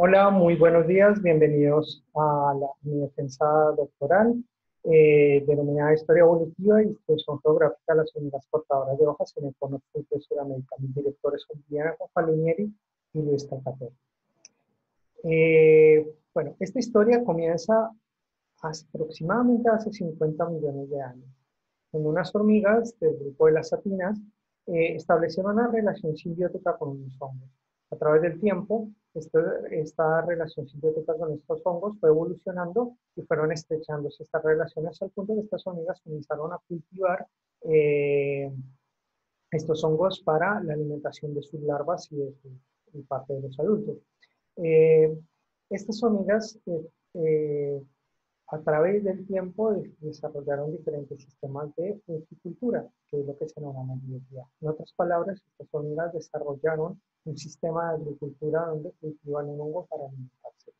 Hola, muy buenos días. Bienvenidos a la, mi defensa doctoral eh, denominada Historia Evolutiva y Instrucción Geográfica de las Unidades Portadoras de Hojas en el Cono Sur de Sudamérica. Mis directores son Diana Confalonieri y Luis Calcater. Eh, bueno, esta historia comienza aproximadamente hace 50 millones de años. En unas hormigas del grupo de las satinas eh, establecieron una relación simbiótica con unos hongos. A través del tiempo, esta, esta relación simbiótica con estos hongos fue evolucionando y fueron estrechándose estas relaciones al punto de que estas hormigas comenzaron a cultivar eh, estos hongos para la alimentación de sus larvas y de parte de los adultos. Eh, estas hormigas eh, a través del tiempo desarrollaron diferentes sistemas de fruticultura, que es lo que se denomina biología. En otras palabras, estas hormigas desarrollaron un sistema de agricultura donde cultivan un hongo para alimentarse.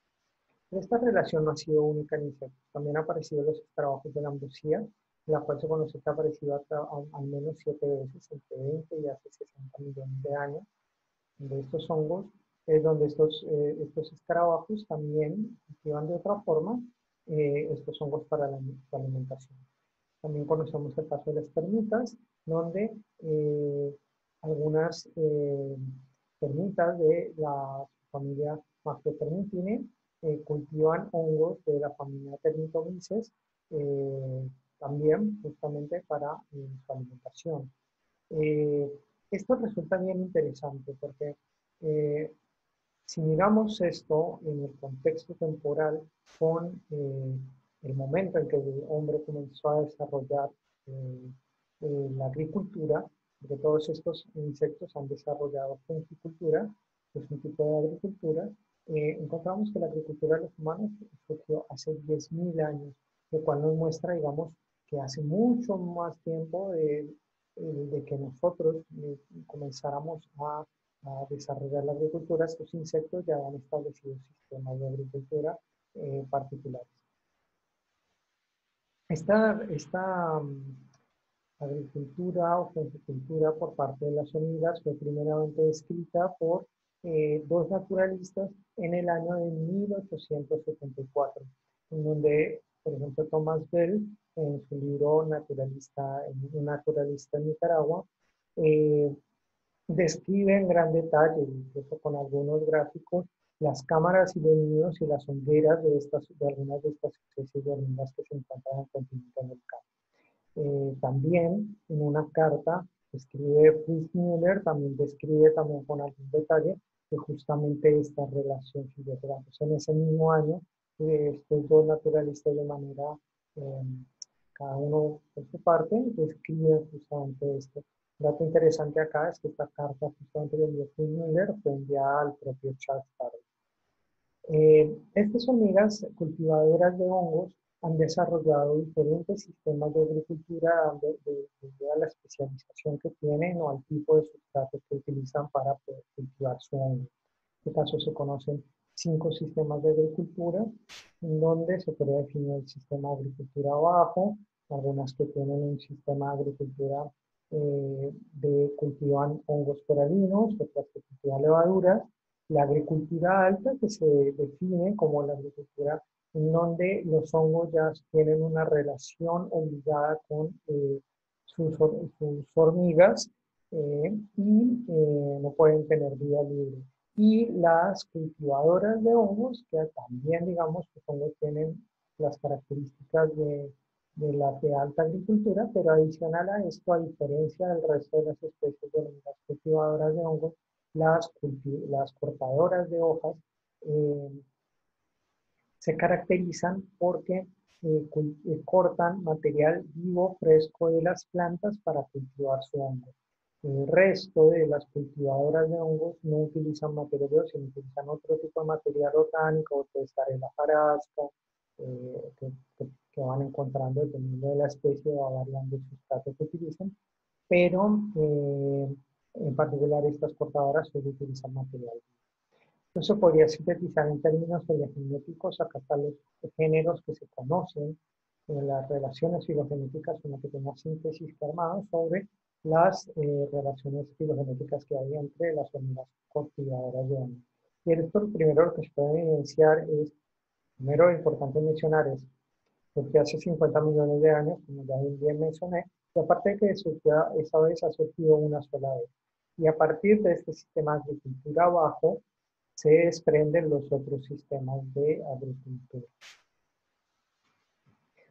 Esta relación no ha sido única en insectos. También ha aparecido los trabajos de la ambrosía, la cual se conoce que ha aparecido al menos siete veces entre 20 y hace 60 millones de años. De estos hongos es donde estos, eh, estos escarabajos también cultivan de otra forma eh, estos hongos para la, alimentación. También conocemos el caso de las termitas, donde eh, algunas termitas de la familia Macrotermitine eh, cultivan hongos de la familia Termitomices eh, también justamente para eh, su alimentación. esto resulta bien interesante porque si miramos esto en el contexto temporal con el momento en que el hombre comenzó a desarrollar la agricultura, porque todos estos insectos han desarrollado fungicultura, que es un tipo de agricultura, eh, encontramos que la agricultura de los humanos surgió hace 10.000 años, lo cual nos muestra, digamos, que hace mucho más tiempo de, de que nosotros eh, comenzáramos a, a, desarrollar la agricultura, estos insectos ya han establecido sistemas de agricultura eh, particulares. Esta, esta agricultura o agricultura por parte de las hormigas fue primeramente descrita por eh, dos naturalistas en el año de 1874, en donde, por ejemplo, Thomas Bell, en su libro Naturalista, Un naturalista en Nicaragua, eh, describe en gran detalle, incluso con algunos gráficos, las cámaras y los nidos y las hongueras de, estas, de algunas de estas especies de hormigas que se encuentran en el continente americano. Eh, también en una carta escribe Fritz Müller, también describe también con algún detalle que justamente esta relación Entonces, en ese mismo año, eh, estos dos naturalistas de manera, eh, cada uno por su parte, describen justamente esto. Dato interesante acá es que esta carta justamente de Müller fue enviada al propio Charles Darwin. estas hormigas cultivadoras de hongos han desarrollado diferentes sistemas de agricultura debido a la especialización que tienen o al tipo de sustratos que utilizan para poder cultivar su hongo. En este caso se conocen cinco sistemas de agricultura, en donde se puede definir el sistema de agricultura bajo, algunas que tienen un sistema de agricultura eh, de cultivan hongos coralinos, otras que cultivan levaduras, la agricultura alta que se define como la agricultura en donde los hongos ya tienen una relación obligada con eh, sus, hormigas eh, y eh, no pueden tener vida libre. Y las cultivadoras de hongos, que también digamos que hongos tienen las características de, de la de alta agricultura, pero adicional a esto, a diferencia del resto de las especies de las cultivadoras de hongos, las, las cortadoras de hojas se caracterizan porque eh, eh, cortan material vivo fresco de las plantas para cultivar su hongo. El resto de las cultivadoras de hongos no utilizan material vivo, sino utilizan otro tipo de material orgánico, puede estar en la jarasca, eh, que, van encontrando dependiendo de la especie, va variando el sustrato que utilizan, pero en particular estas cortadoras solo utilizan material. Eso podría sintetizar en términos filogenéticos, acá están los géneros que se conocen, en las relaciones filogenéticas, una pequeña síntesis que armado sobre las eh, relaciones filogenéticas que hay entre las hormigas cultivadoras de hongos. Y esto lo primero que se puede evidenciar es, primero importante mencionar es, porque hace 50 millones de años, como ya bien mencioné, y aparte de que surgió, esa vez ha surgido una sola vez. Y a partir de este sistema de agricultura abajo, se desprenden los otros sistemas de agricultura.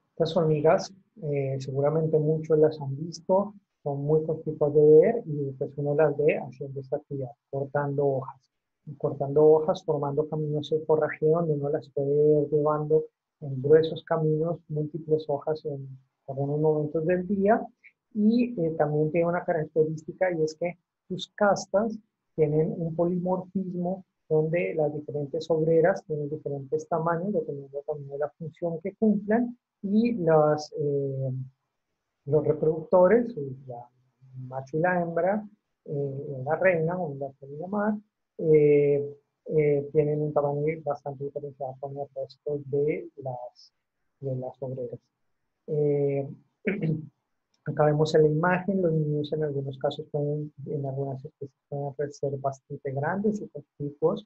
Estas hormigas, eh, seguramente muchos las han visto, son muy conspicuas de ver y pues uno las ve haciendo esta actividad, cortando hojas. cortando hojas, formando caminos de forraje donde uno las puede ver llevando en gruesos caminos múltiples hojas en algunos momentos del día. Y eh, también tiene una característica y es que sus castas tienen un polimorfismo donde las diferentes obreras tienen diferentes tamaños dependiendo también de la función que cumplan y las, eh, los reproductores, la macho y la hembra, eh, la reina, como la llamar, eh, tienen un tamaño bastante diferenciado con el resto de las, de las obreras. acá vemos en la imagen, los niños en algunos casos pueden, en algunas especies pueden ser bastante grandes y conspicuos.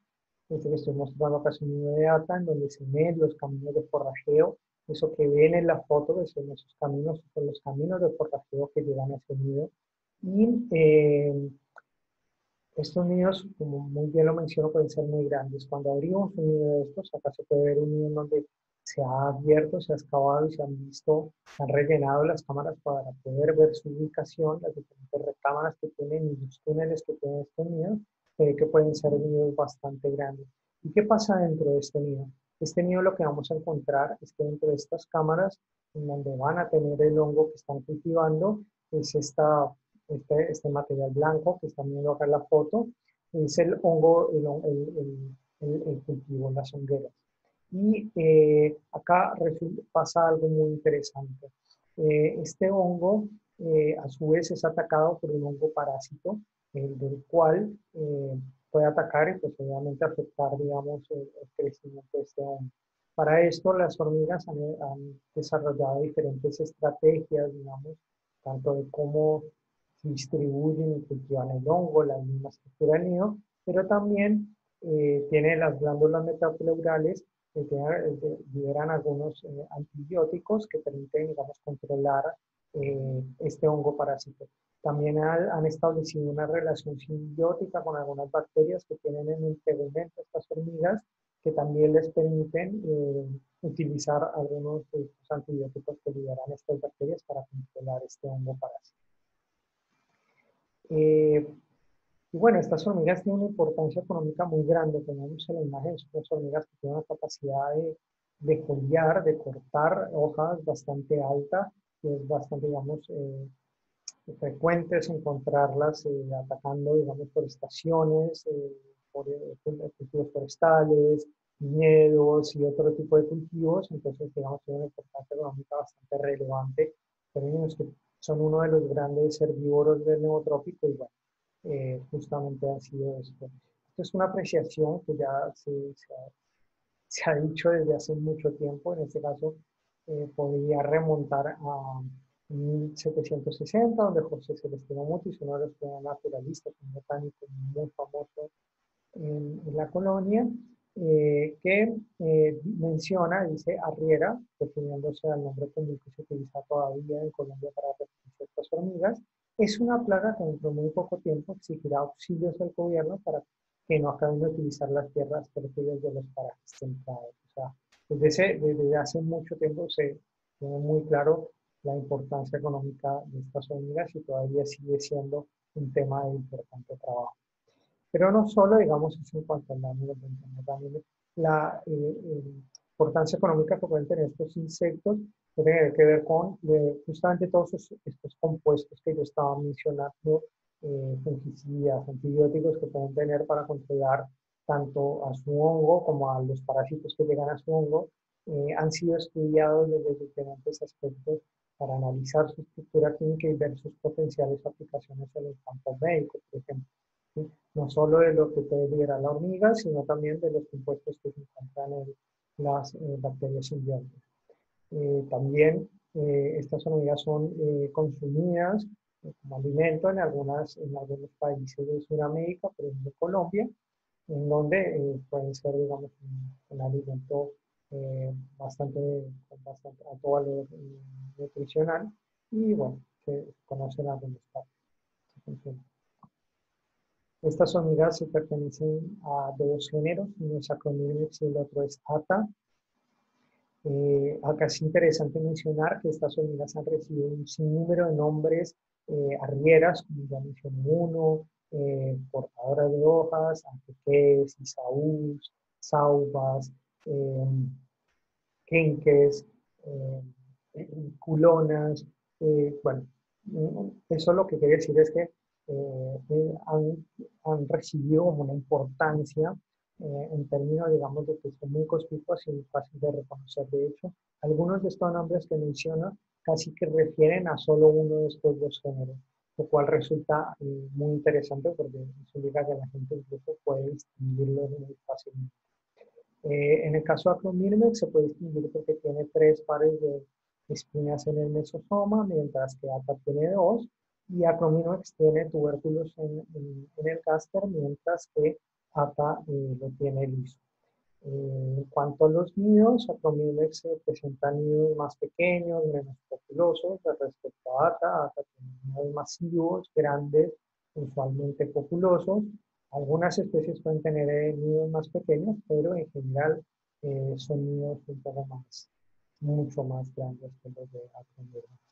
Este que estoy mostrando acá es un nido de ata en donde se ven los caminos de forrajeo eso que ven en la foto, que son esos caminos, son los caminos de forrajeo que llegan a ese nido. Y eh, estos nidos, como muy bien lo menciono, pueden ser muy grandes. Cuando abrimos un nido de estos, acá se puede ver un nido donde se ha abierto, se ha excavado y se han visto, se han rellenado las cámaras para poder ver su ubicación, las diferentes recámaras que tienen y los túneles que tienen estos nidos, eh, que pueden ser nidos bastante grandes. ¿Y qué pasa dentro de este nido? Este nido lo que vamos a encontrar es que dentro de estas cámaras, en donde van a tener el hongo que están cultivando, es esta, este, este material blanco que están viendo acá en la foto, es el hongo, el, el, el, cultivo, las hongueras. Y eh, acá pasa algo muy interesante. Eh, este hongo, eh, a su vez, es atacado por un hongo parásito, del cual puede atacar y pues obviamente afectar, digamos, el, crecimiento de este hongo. Para esto las hormigas han, desarrollado diferentes estrategias, digamos, tanto de cómo distribuyen y cultivan el hongo, la misma estructura del nido, pero también eh, tiene las glándulas metapleurales que liberan algunos eh, antibióticos que permiten, digamos, controlar eh, este hongo parásito. También han, establecido una relación simbiótica con algunas bacterias que tienen en el tegumento estas hormigas, que también les permiten eh, utilizar algunos antibióticos que liberan estas bacterias para controlar este hongo parásito. Eh, y bueno, estas hormigas tienen una importancia económica muy grande. Tenemos en la imagen, son hormigas que tienen una capacidad de, de foliar, de cortar hojas bastante alta, que es bastante, digamos, eh, frecuentes encontrarlas eh, atacando, digamos, por estaciones, eh, por eh, cultivos forestales, viñedos y otro tipo de cultivos, entonces, digamos, tiene una importancia económica bastante relevante, términos que son uno de los grandes herbívoros del neotrópico y bueno, justamente ha sido esto. Esto es una apreciación que ya se, se, ha, se, ha, dicho desde hace mucho tiempo, en este caso podría remontar a 1760, donde José Celestino Mutis, uno de los naturalistas, un botánico muy famoso en, la colonia, eh, que eh, menciona, dice arriera, refiriéndose al nombre común que se utiliza todavía en Colombia para referir estas hormigas, es una plaga que dentro de muy poco tiempo exigirá auxilios del gobierno para que no acaben de utilizar las tierras perdidas de los parajes centrales. O sea, desde, desde hace mucho tiempo se tiene muy claro la importancia económica de estas hormigas y todavía sigue siendo un tema de importante trabajo. Pero no solo, digamos, es en cuanto al daño también la eh, importancia económica que pueden tener estos insectos tiene que ver con justamente todos estos, compuestos que yo estaba mencionando, eh, fungicidas, antibióticos que pueden tener para controlar tanto a su hongo como a los parásitos que llegan a su hongo, eh, han sido estudiados desde diferentes aspectos para analizar su estructura química y ver sus potenciales aplicaciones en el campo médico, por ejemplo. No solo de lo que puede liberar la hormiga, sino también de los compuestos que se encuentran en las eh, bacterias simbióticas. Eh, también eh, estas hormigas son consumidas como alimento en, algunas, en algunos países de Sudamérica, por ejemplo Colombia, en donde pueden ser, digamos, un, alimento bastante, bastante alto valor nutricional y, bueno, se conocen algunos partes. Estas hormigas se pertenecen a dos géneros, uno es Acromyrmex y el otro es Ata. Eh, acá es interesante mencionar que estas hormigas han recibido un sinnúmero de nombres eh, arrieras, como ya mencioné uno, eh, portadoras de hojas, anteques, isaús, saubas, eh, quenques, culonas. bueno, eso lo que quiere decir es que eh, han, han, recibido una importancia eh, en términos, digamos, de que son muy conspicuos y fáciles de reconocer. De hecho, algunos de estos nombres que menciono casi que refieren a solo uno de estos dos géneros, lo cual resulta eh, muy interesante porque eso indica que la gente incluso puede distinguirlos muy fácilmente. en el caso de Acromirmex se puede distinguir porque tiene tres pares de espinas en el mesosoma, mientras que ATA tiene dos, y Acrominox tiene tubérculos en, el cáster, mientras que ATA eh, lo tiene liso. Eh, en cuanto a los nidos, Acrominox presenta nidos más pequeños, menos populosos respecto a ATA. ATA tiene nidos masivos, grandes, usualmente populosos. Algunas especies pueden tener eh, nidos más pequeños, pero en general son nidos un poco más, mucho más grandes que los de Acrominox.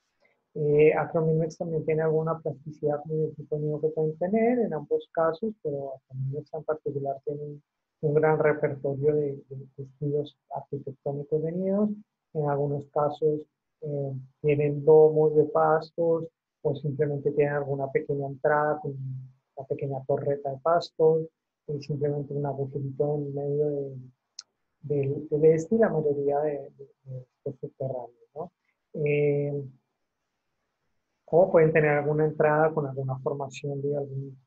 Eh, también tiene alguna plasticidad como el tipo de que pueden tener en ambos casos, pero Acromimex en particular tiene un, gran repertorio de, de, arquitectónicos de nidos. En algunos casos eh, tienen domos de pastos o simplemente tienen alguna pequeña entrada con una pequeña torreta de pastos y simplemente un agujerito en medio de, del, este y la mayoría de, estos subterráneos. ¿no? Eh, o pueden tener alguna entrada con alguna formación de algún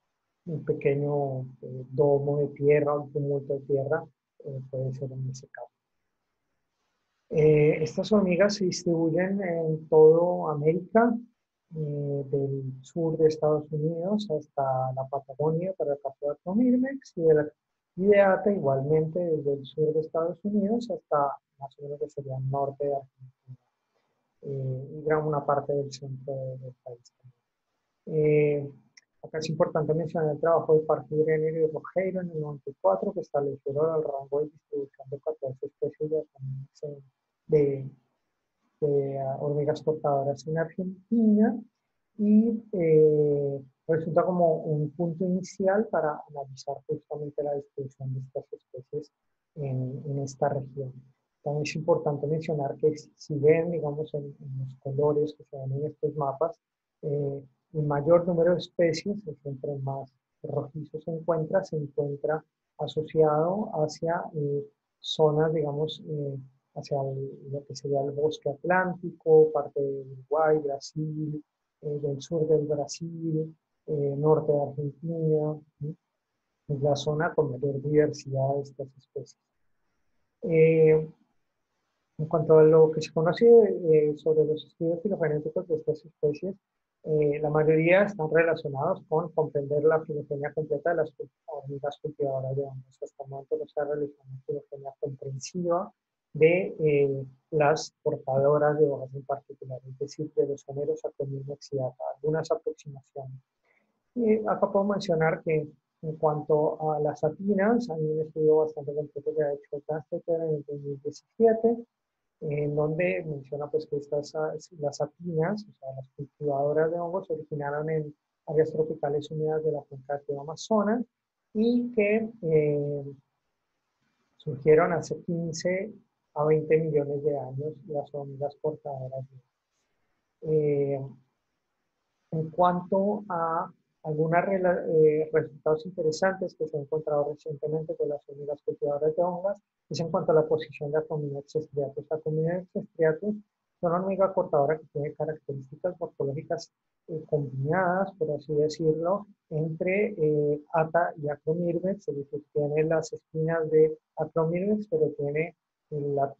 un pequeño eh, domo de tierra, un tumulto de tierra, eh, puede ser en ese caso. Eh, estas hormigas se distribuyen en toda América, del sur de Estados Unidos hasta la Patagonia para el caso de Acromirmex y de, y igualmente desde el sur de Estados Unidos hasta más o menos que sería el norte de Argentina. Eh, y gran una parte del centro del país. Eh, acá es importante mencionar el trabajo de Parque Brenner y Rojeiro en el 94 que estableció el rango de distribución de 14 especies de, de, ah, hormigas portadoras en Argentina y eh, resulta como un punto inicial para analizar justamente la distribución de estas especies en, en esta región. También es importante mencionar que si ven, digamos, en, los colores que se ven en estos mapas, eh, el mayor número de especies, entre más rojizo se encuentra, se encuentra asociado hacia eh, zonas, digamos, eh, hacia lo que sería el bosque atlántico, parte de Uruguay, Brasil, del sur del Brasil, norte de Argentina, es la zona con mayor diversidad de estas especies. En cuanto a lo que se conoce eh, sobre los estudios filogenéticos de estas especies, eh, la mayoría están relacionados con comprender la filogenia completa de las hormigas cultivadoras de hongos. Hasta el momento no se ha realizado una filogenia comprensiva de eh, las portadoras de hojas en particular, es decir, de los géneros Acromyrmex y algunas aproximaciones. Y acá puedo mencionar que en cuanto a las atinas, hay un estudio bastante completo que ha hecho Castetter en el 2017, en donde menciona pues que estas, las apinas, o sea, las cultivadoras de hongos, se originaron en áreas tropicales húmedas de la cuenca de Amazonas y que eh, surgieron hace 15 a 20 millones de años las hormigas portadoras. Eh, en cuanto a algunos eh, resultados interesantes que se han encontrado recientemente con las hormigas cultivadoras de hongos es en cuanto a la posición de Acominex striatus. Acominex striatus es una hormiga cortadora que tiene características morfológicas eh, combinadas, por así decirlo, entre eh, Ata y Acromirmex, es decir, tiene las espinas de Acromirmex, pero tiene, la,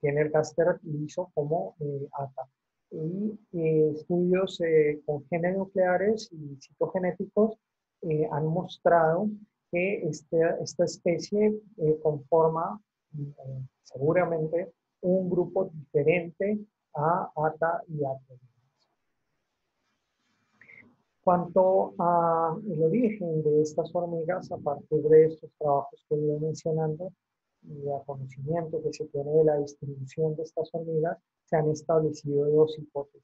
tiene el caster liso como Ata y eh, estudios eh, con genes nucleares y citogenéticos eh, han mostrado que este, esta especie conforma seguramente un grupo diferente a Ata y Ata. Cuanto al origen de estas hormigas, a partir de estos trabajos que he ido mencionando y a conocimiento que se tiene de la distribución de estas hormigas, se han establecido dos hipótesis.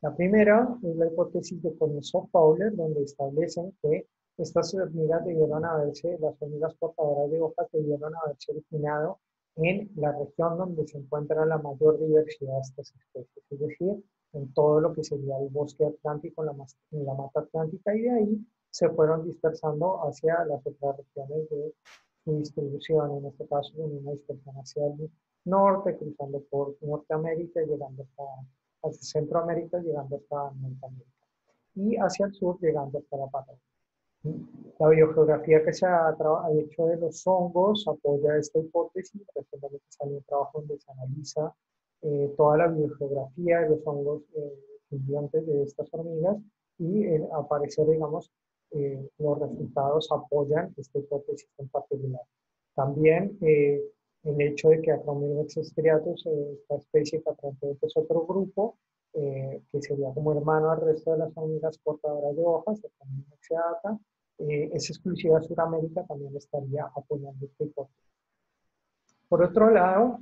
La primera es la hipótesis de Coneso-Fowler, donde establecen que estas hormigas debieron haberse, las hormigas portadoras de hojas debieron haberse originado en la región donde se encuentra la mayor diversidad de estas especies, es decir, en todo lo que sería el bosque atlántico, en la, en la mata atlántica, y de ahí se fueron dispersando hacia las otras regiones de su distribución, en este caso en una dispersión hacia el norte, cruzando por Norteamérica, llegando hasta, hacia Centroamérica, llegando hasta Norteamérica, y hacia el sur, llegando hasta la Patagonia. La biogeografía que se ha, hecho de los hongos apoya esta hipótesis. Recientemente salió un trabajo donde se analiza eh, toda la biogeografía de los hongos eh, de estas hormigas y eh, aparece, digamos, eh, los resultados apoyan esta hipótesis en particular. También el hecho de que Acromyrmex striatus, esta especie que es otro grupo, que sería como hermano al resto de las hormigas portadoras de hojas, Acromyrmex eh, es exclusiva de Sudamérica, también estaría apoyando esta hipótesis. Por otro lado,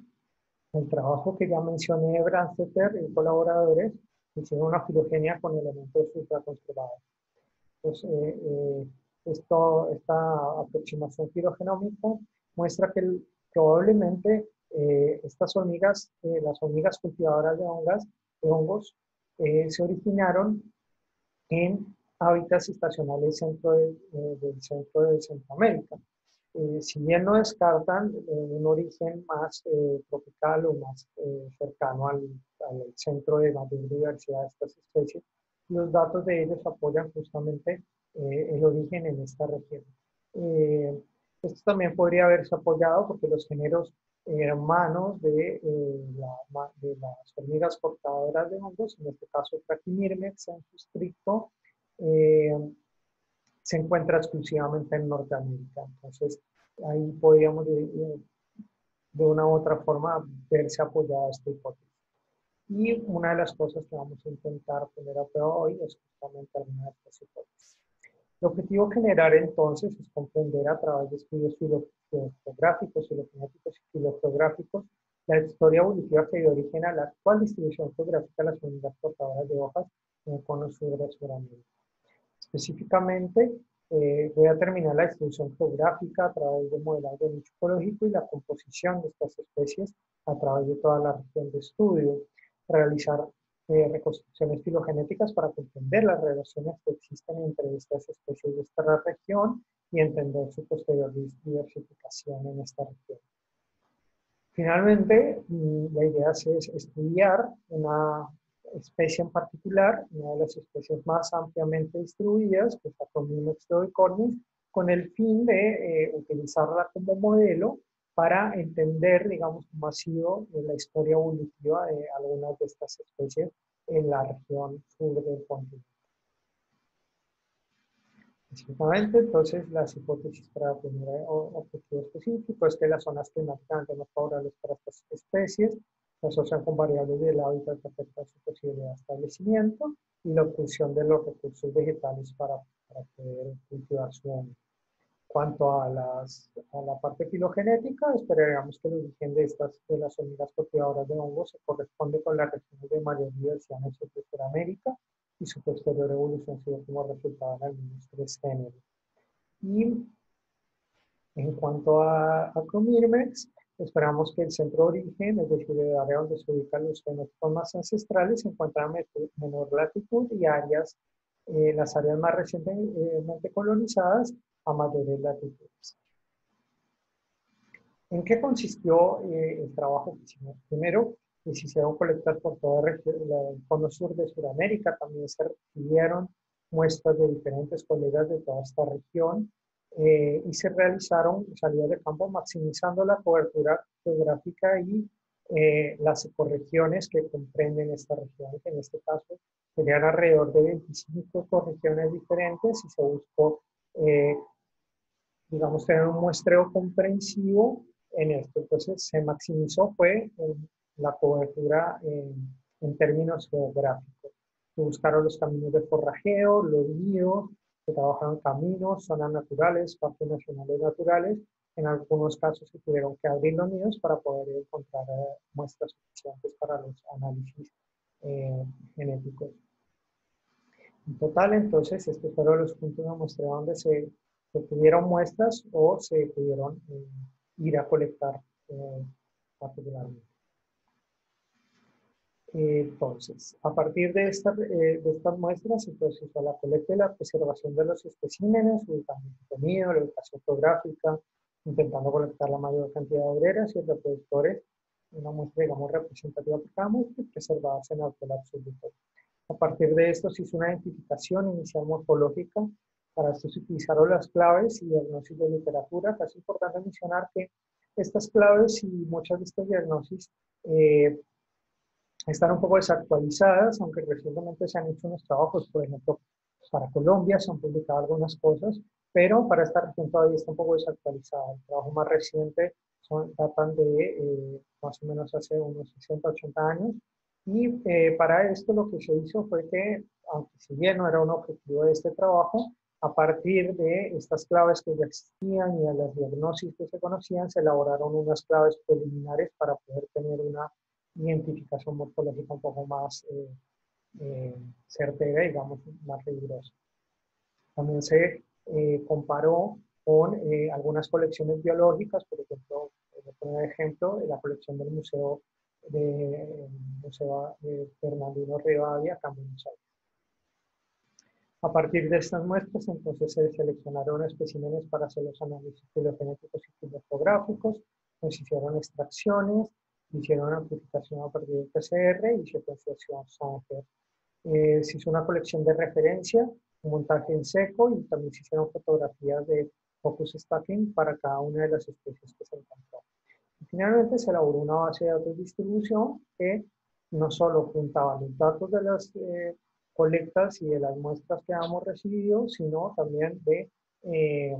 el trabajo que ya mencioné, Branstetter y colaboradores hicieron una filogenia con elementos supraconservados. Pues, eh, eh, esto, esta aproximación filogenómica muestra que probablemente eh, estas hormigas, las hormigas cultivadoras de, de hongos, se originaron en hábitats estacionales centro del centro de Centroamérica. Eh, si bien no descartan eh, un origen más eh, tropical o más cercano al, al, centro de mayor diversidad de estas especies, los datos de ellos apoyan justamente el origen en esta región. esto también podría haberse apoyado porque los géneros hermanos de, de las hormigas portadoras de hongos, en este caso Trachymyrmex en su estricto, se encuentra exclusivamente en Norteamérica. Entonces, ahí podríamos de, una u otra forma verse apoyada esta hipótesis. Y una de las cosas que vamos a intentar poner a prueba hoy es justamente alguna de estas hipótesis. El objetivo general entonces es comprender a través de estudios filográficos, filogenéticos y filogeográficos la historia evolutiva que dio origen a la actual distribución geográfica de las unidades portadoras de hojas en el cono sur de Sudamérica. Específicamente, eh, voy a terminar la distribución geográfica a través del modelado de nicho ecológico y la composición de estas especies a través de toda la región de estudio. Realizar eh, reconstrucciones filogenéticas para comprender las relaciones que existen entre estas especies de esta región y entender su posterior diversificación en esta región. Finalmente, mm, la idea es estudiar una especie en particular, una de las especies más ampliamente distribuidas, que es cornis, con el fin de eh, utilizarla como modelo para entender, digamos, cómo ha sido la historia evolutiva de algunas de estas especies en la región sur del continente. Específicamente, entonces, las hipótesis para el primer objetivo específico es que las zonas climáticamente más favorables para estas especies se asocian con variables del hábitat que afectan su posibilidad de establecimiento y la obtención de los recursos vegetales para, para poder cultivar su hombre. Cuanto a, las, a la parte filogenética, esperaríamos que el origen de, estas, de las hormigas cultivadoras de hongos se corresponde con las regiones de mayor diversidad en el sur de Sudamérica y su posterior evolución sido como resultado en al menos tres géneros. Y en cuanto a, a Cromirmex, Esperamos que el centro de origen, es decir, el área donde se ubican los fenotipos más ancestrales, se encuentra a menor latitud y áreas, eh, las áreas más recientemente colonizadas a mayores latitudes. ¿En qué consistió eh, el trabajo que hicimos? Primero, se hicieron colectas por todo el cono sur de Sudamérica, también se recibieron muestras de diferentes colegas de toda esta región, eh, y se realizaron salidas de campo maximizando la cobertura geográfica y eh, las ecorregiones que comprenden esta región, que en este caso serían alrededor de 25 ecorregiones diferentes y se buscó eh, digamos, tener un muestreo comprensivo en esto. Entonces, se maximizó fue la cobertura en, términos geográficos. Se buscaron los caminos de forrajeo, los ríos, se trabajaron caminos, zonas naturales, parques nacionales naturales. En algunos casos se tuvieron que abrir los nidos para poder encontrar eh, muestras suficientes para los análisis eh, genéticos. En total, entonces, estos fueron los puntos de muestreo donde se, se tuvieron muestras o se pudieron eh, ir a colectar eh, particularmente. Entonces, a partir de, eh, de estas muestras se procesó la colecta y la preservación de los especímenes, ubicando el contenido, la ubicación geográfica, intentando colectar la mayor cantidad de obreras y reproductores, una muestra, digamos, representativa para cada muestra, preservadas en alcohol absoluto. A partir de esto se hizo una identificación inicial morfológica. Para esto se utilizaron las claves y diagnosis de literatura. Es importante mencionar que estas claves y muchas de estas diagnosis eh, están un poco desactualizadas, aunque recientemente se han hecho unos trabajos, por ejemplo, para Colombia se han publicado algunas cosas, pero para esta región todavía está un poco desactualizada. El trabajo más reciente son, datan de eh, más o menos hace unos 60, 80 años, y eh, para esto lo que se hizo fue que, aunque si bien no era un objetivo de este trabajo, a partir de estas claves que ya existían y de las diagnosis que se conocían, se elaboraron unas claves preliminares para poder tener una identificación morfológica un poco más eh, eh, certera, digamos, más rigurosa. También se comparó con algunas colecciones biológicas, por ejemplo, por ejemplo, la colección del Museo de de Fernandino Rivadavia, Buenos Aires. A partir de estas muestras, entonces se seleccionaron especímenes para hacer los análisis filogenéticos y filográficos, se hicieron extracciones, hicieron amplificación a partir del PCR y secuenciación Sanger. Eh, se hizo una colección de referencia, un montaje en seco y también se hicieron fotografías de focus stacking para cada una de las especies que se encontró. Finalmente se elaboró una base de datos de distribución que no solo juntaba los datos de las eh, colectas y de las muestras que hemos recibido, sino también de eh,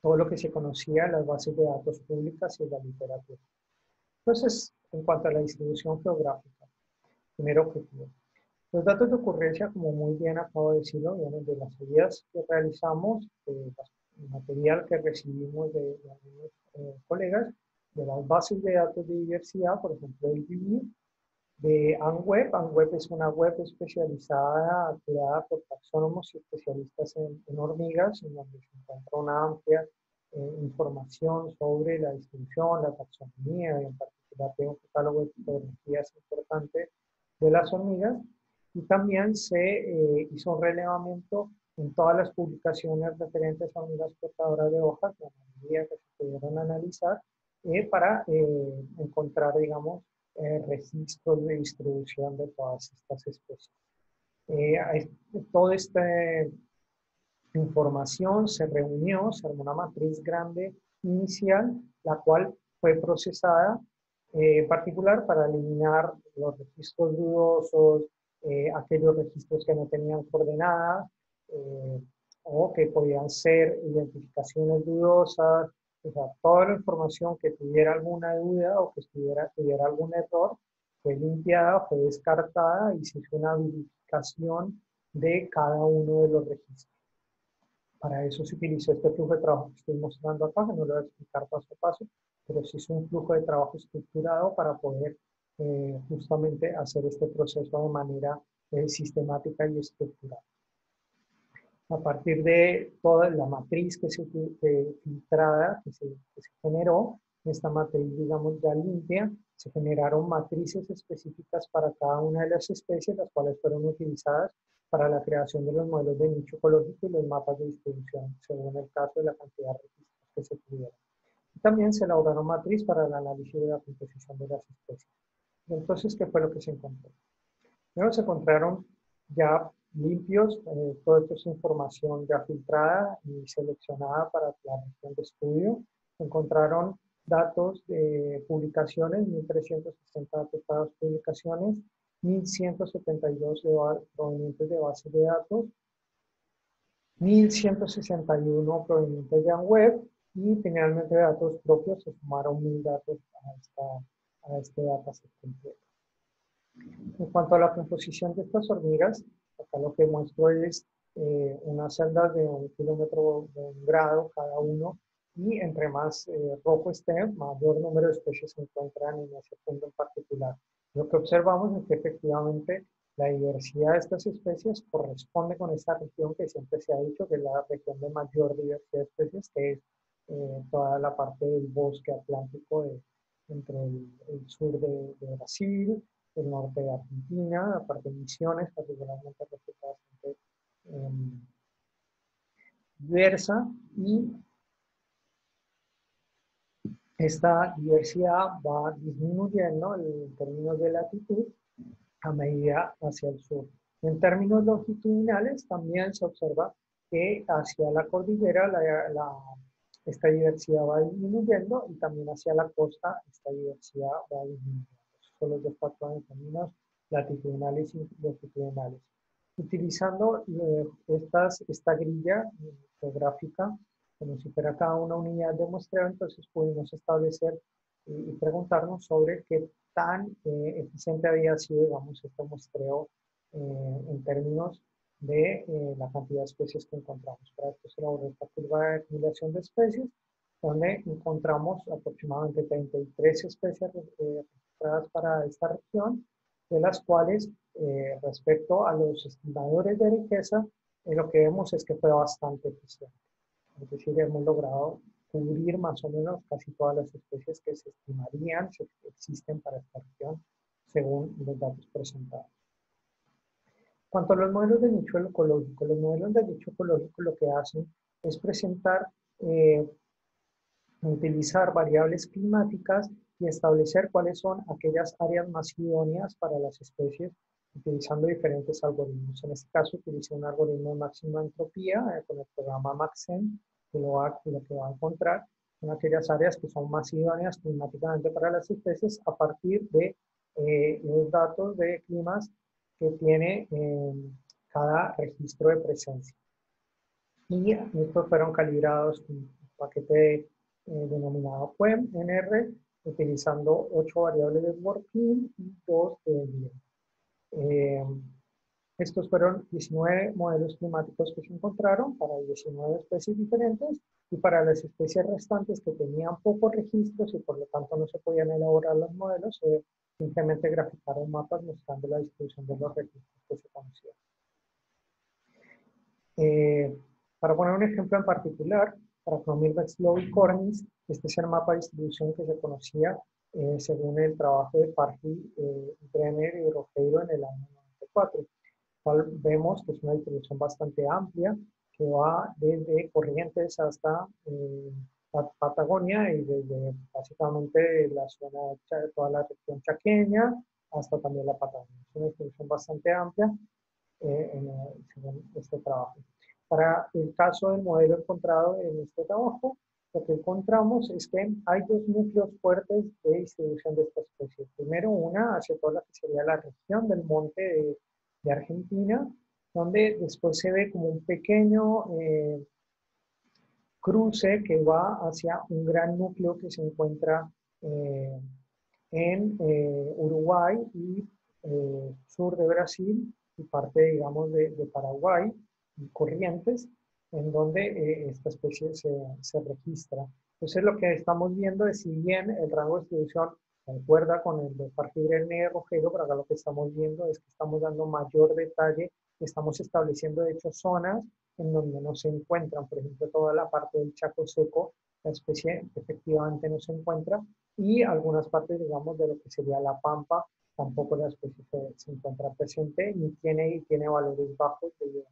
todo lo que se conocía en las bases de datos públicas y en la literatura. Entonces, en cuanto a la distribución geográfica, primer objetivo. Los datos de ocurrencia, como muy bien acabo de decirlo, vienen de las guías que realizamos, del material que recibimos de, de algunos eh, colegas de las bases de datos de diversidad, por ejemplo, el DB, de ANWeb. ANWeb es una web especializada creada por taxónomos y especialistas en, hormigas, en donde se encuentra una amplia eh, información sobre la distribución, la taxonomía, y en particular tengo un catálogo de fotografías importantes de las hormigas. Y también se eh, hizo un relevamiento en todas las publicaciones referentes a hormigas portadoras de hojas, la mayoría que se pudieron analizar, eh, para eh, encontrar, digamos, eh, registros de distribución de todas estas especies. toda esta información se reunió, se armó una matriz grande inicial, la cual fue procesada en particular para eliminar los registros dudosos, aquellos registros que no tenían coordenadas o que podían ser identificaciones dudosas, o sea, toda la información que tuviera alguna duda o que estuviera, tuviera algún error fue limpiada, fue descartada y se hizo una verificación de cada uno de los registros. Para eso se utilizó este flujo de trabajo que estoy mostrando acá, que no lo voy a explicar paso a paso, pero se hizo un flujo de trabajo estructurado para poder eh, justamente hacer este proceso de manera eh, sistemática y estructurada a partir de toda la matriz que se filtrada, que se, generó, esta matriz, digamos, ya limpia, se generaron matrices específicas para cada una de las especies, las cuales fueron utilizadas para la creación de los modelos de nicho ecológico y los mapas de distribución, según el caso de la cantidad de registros que se tuvieron. también se elaboraron matriz para el análisis de la composición de las especies. Entonces, ¿qué fue lo que se encontró? Primero se encontraron ya limpios. Eh, toda esta es información ya filtrada y seleccionada para la región de estudio. Encontraron datos de publicaciones, 1.360 atestados publicaciones, 1.172 de provenientes de bases de datos, 1.161 provenientes de ANWeb y finalmente datos propios se sumaron 1.000 datos a, esta, a este dataset completo. En cuanto a la composición de estas hormigas, acá lo que muestro es eh, unas celdas de un kilómetro de un grado cada uno y entre más eh, rojo esté, mayor número de especies se encuentran en ese punto en particular. Lo que observamos es que efectivamente la diversidad de estas especies corresponde con esta región que siempre se ha dicho que es la región de mayor diversidad de especies, que es eh, toda la parte del bosque atlántico entre el, sur de, Brasil, el norte de Argentina, la parte de Misiones, particularmente resulta bastante em, diversa y esta diversidad va disminuyendo en términos de latitud a medida hacia el sur. En términos longitudinales también se observa que hacia la cordillera la, esta diversidad va disminuyendo y también hacia la costa esta diversidad va disminuyendo. Son los dos factores en términos latitudinales y longitudinales. Utilizando eh, estas, esta grilla geográfica como si fuera cada una unidad de muestreo, entonces pudimos establecer y preguntarnos sobre qué tan eh, eficiente había sido, digamos, este muestreo eh, en términos de eh, la cantidad de especies que encontramos. Para esto se elaboró esta curva de acumulación de especies, donde encontramos aproximadamente 33 especies para esta región, de las cuales, respecto a los estimadores de riqueza, lo que vemos es que fue bastante eficiente. Es decir, hemos logrado cubrir más o menos casi todas las especies que se estimarían que existen para esta región según los datos presentados. Cuanto a los modelos de nicho ecológico, los modelos de nicho ecológico lo que hacen es presentar, eh, utilizar variables climáticas y establecer cuáles son aquellas áreas más idóneas para las especies utilizando diferentes algoritmos. En este caso utilicé un algoritmo de máxima entropía eh, con el programa Maxen, que lo, va, lo que va a encontrar son aquellas áreas que son más idóneas climáticamente para las especies a partir de eh, los datos de climas que tiene cada registro de presencia. Y estos fueron calibrados con un paquete eh, denominado QEM-NR, utilizando ocho variables de working y dos de eh, estos fueron 19 modelos climáticos que se encontraron para 19 especies diferentes y para las especies restantes que tenían pocos registros y por lo tanto no se podían elaborar los modelos, se simplemente graficaron mapas mostrando la distribución de los registros que se conocían. Eh, para poner un ejemplo en particular, para Chromir, Slow y Cornis, este es el mapa de distribución que se conocía eh, según el trabajo de Party, eh, Brenner y Rojeiro en el año 94. Cual vemos que es una distribución bastante amplia que va desde Corrientes hasta eh, Patagonia y desde básicamente la zona de toda la región chaqueña hasta también la Patagonia. Es una distribución bastante amplia eh, en, este trabajo. Para el caso del modelo encontrado en este trabajo, lo que encontramos es que hay dos núcleos fuertes de distribución de esta especie. Primero, una hacia toda la que sería la región del monte de, Argentina, donde después se ve como un pequeño eh, cruce que va hacia un gran núcleo que se encuentra eh, en eh, Uruguay y sur de Brasil y parte, digamos, de, Paraguay Corrientes, en donde eh, esta especie se, se, registra. Entonces lo que estamos viendo es si bien el rango de distribución concuerda con el de Parque negro, pero acá lo que estamos viendo es que estamos dando mayor detalle, estamos estableciendo de hecho zonas en donde no se encuentran, por ejemplo, toda la parte del Chaco seco, la especie efectivamente no se encuentra, y algunas partes, digamos, de lo que sería la pampa, tampoco la especie se, encuentra presente, ni tiene, y tiene valores bajos de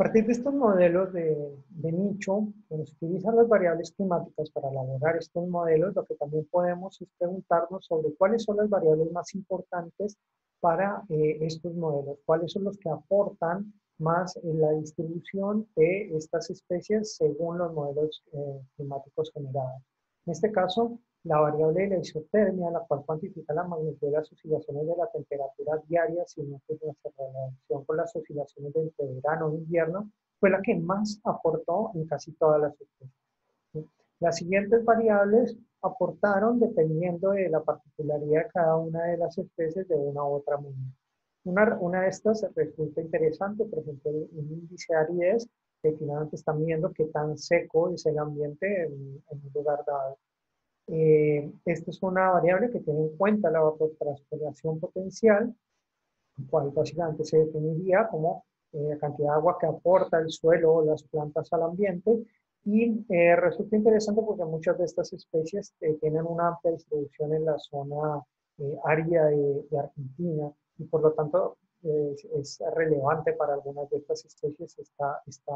a partir de estos modelos de, nicho, cuando se utilizan las variables climáticas para elaborar estos modelos, lo que también podemos es preguntarnos sobre cuáles son las variables más importantes para eh, estos modelos, cuáles son los que aportan más en la distribución de estas especies según los modelos eh, climáticos generados. En este caso, la variable de la isotermia, la cual cuantifica la magnitud de las oscilaciones de la temperatura diaria, sino que nuestra relación con las oscilaciones de entre verano e invierno, fue la que más aportó en casi todas las especies. Las siguientes variables aportaron dependiendo de la particularidad de cada una de las especies de una u otra manera. Una, de estas resulta interesante, por ejemplo, un índice de aridez, que finalmente está midiendo qué tan seco es el ambiente en, un lugar dado. Eh, esta es una variable que tiene en cuenta la evapotranspiración potencial, cual básicamente se definiría como eh, la cantidad de agua que aporta el suelo o las plantas al ambiente. Y eh, resulta interesante porque muchas de estas especies tienen una amplia distribución en la zona árida de, de Argentina y por lo tanto es, relevante para algunas de estas especies esta, esta,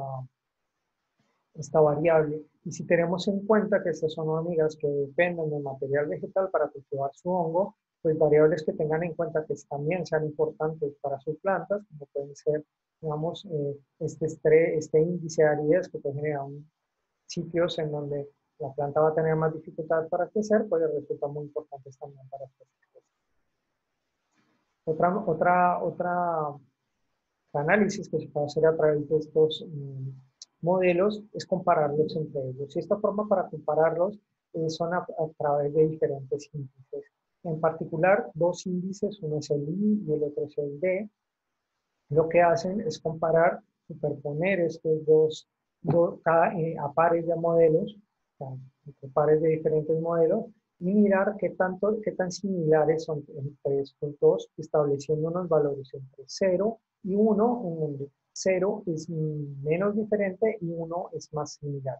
esta variable. Y si tenemos en cuenta que estas son hormigas que dependen del material vegetal para cultivar su hongo, pues variables que tengan en cuenta que también sean importantes para sus plantas, como pueden ser, digamos, eh, este, este índice de aridez que puede generar sitios en donde la planta va a tener más dificultad para crecer, pues resulta muy importante también para estas otra, otra, otra análisis que se puede hacer a través de estos mm, modelos es compararlos entre ellos. Y esta forma para compararlos eh, son a, través de diferentes índices. En particular, dos índices, uno es el I y el otro es el D. Lo que hacen es comparar, superponer estos dos, cada, eh, a pares de modelos, entre pares de diferentes modelos, y mirar qué, tanto, qué tan similares son entre estos dos, estableciendo unos valores entre 0 y 1, en donde 0 es menos diferente y 1 es más similar.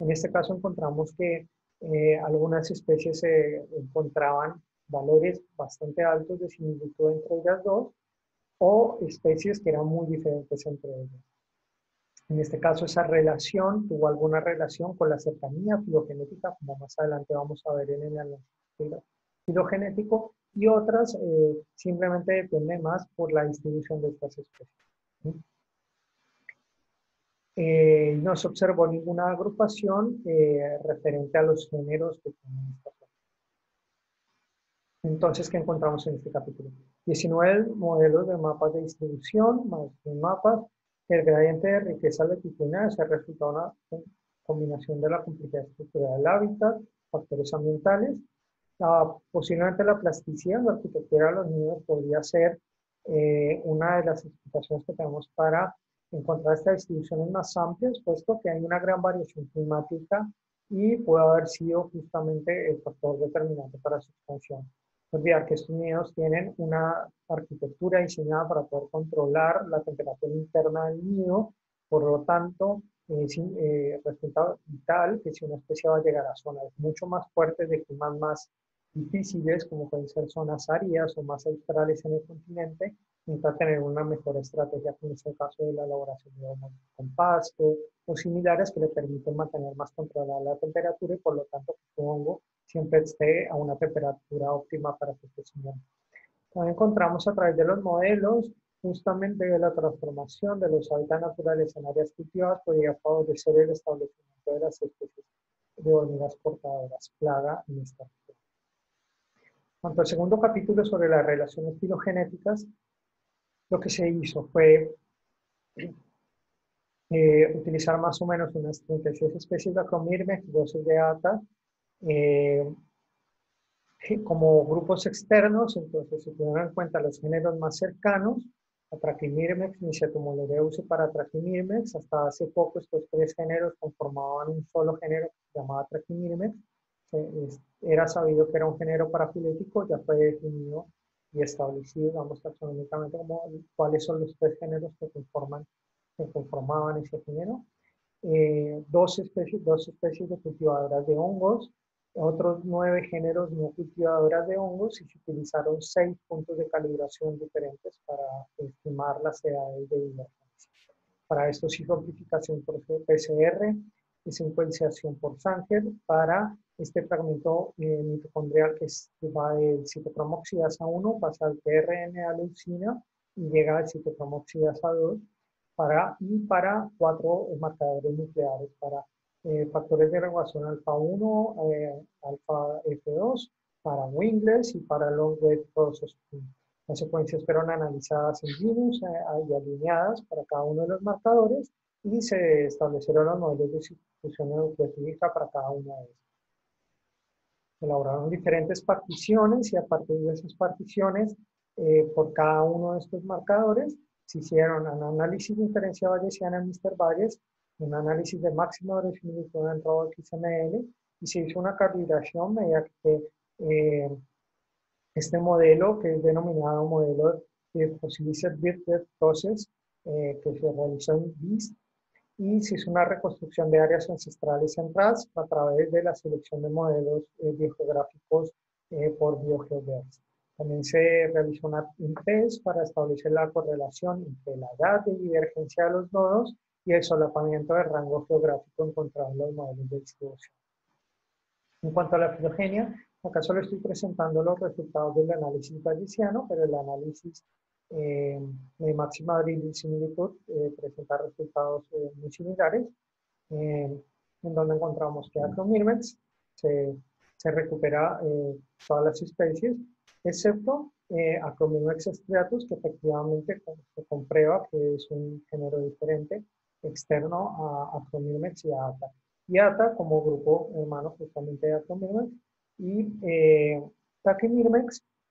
En este caso encontramos que eh, algunas especies se encontraban valores bastante altos de similitud entre ellas dos o especies que eran muy diferentes entre ellas. En este caso, esa relación tuvo alguna relación con la cercanía filogenética, como más adelante vamos a ver en el análisis filogenético, y otras eh, simplemente dependen más por la distribución de estas especies. Eh, no se observó ninguna agrupación eh, referente a los géneros que tienen esta Entonces, ¿qué encontramos en este capítulo? 19 modelos de mapas de distribución, más de mapas el gradiente de riqueza latitudinal resultado de una combinación de la complejidad estructural del hábitat, factores ambientales. posiblemente la plasticidad la arquitectura de los nidos podría ser eh, una de las explicaciones que tenemos para encontrar estas distribuciones más amplias, puesto que hay una gran variación climática y puede haber sido justamente el factor determinante para su expansión. Olvidar que estos nidos tienen una arquitectura diseñada para poder controlar la temperatura interna del nido, por lo tanto, eh, resulta vital que si una especie va a llegar a zonas mucho más fuertes, de climas más difíciles, como pueden ser zonas áridas o más australes en el continente, necesita tener una mejor estrategia, como es el caso de la elaboración de hornos con pasto o similares que le permiten mantener más controlada la temperatura y por lo tanto, supongo, siempre esté a una temperatura óptima para su crecimiento. También encontramos a través de los modelos justamente la transformación de los hábitats naturales en áreas cultivadas podría favorecer el establecimiento de las especies de hormigas portadoras, plaga en esta región. Cuanto al segundo capítulo sobre las relaciones filogenéticas, lo que se hizo fue eh, utilizar más o menos unas 36 especies de Acromirmex, 12 de ATA, eh, como grupos externos, entonces se tuvieron en cuenta los géneros más cercanos, Atraquimirmex, Nicetumoleureus para Atraquimirmex. Hasta hace poco estos tres géneros conformaban un solo género llamado Atraquimirmex. Era sabido que era un género parafilético, ya fue definido y establecido, digamos, taxonómicamente como cuáles son los tres géneros que, conforman, que conformaban ese género. Eh, dos, especies, dos especies de cultivadoras de hongos, otros nueve géneros no cultivadoras de hongos y se utilizaron seis puntos de calibración diferentes para estimar las edades de divergencia. Para esto se hizo amplificación por PCR y secuenciación por Sanger para este fragmento eh, mitocondrial que va del citocromoxidasa 1, pasa al tRNA leucina y llega al citocromoxidasa 2 para, y para cuatro marcadores nucleares para factores de regulación alfa 1, alfa F2, para wingless y para long wave process. Las secuencias fueron analizadas en Linux y alineadas para cada uno de los marcadores y se establecieron los modelos de distribución nucleotídica para cada una de ellas. Elaboraron diferentes particiones y a partir de esas particiones, eh, por cada uno de estos marcadores, se hicieron un análisis de inferencia bayesiana en Mr. Bayes, un análisis de máxima similitud en XML y se hizo una calibración mediante eh, este modelo que es denominado modelo de Fossilized Virtual Process eh, que se realizó en BIST y se hizo una reconstrucción de áreas ancestrales centrales a través de la selección de modelos eh, biogeográficos eh, por BioGeoverse. También se realizó una, un test para establecer la correlación entre la edad de divergencia de los nodos y el solapamiento del rango geográfico encontrado en los modelos de distribución. En cuanto a la filogenia, acá solo estoy presentando los resultados del análisis bayesiano, pero el análisis eh, de máxima similitud eh, presenta resultados eh, muy similares, en donde encontramos que Acromirmex se, se recupera todas las especies, excepto Acromirmex striatus, que efectivamente se comprueba que es un género diferente externo a Acromirmex y a ATA. Y ATA como grupo hermano justamente de Acromirmex y eh,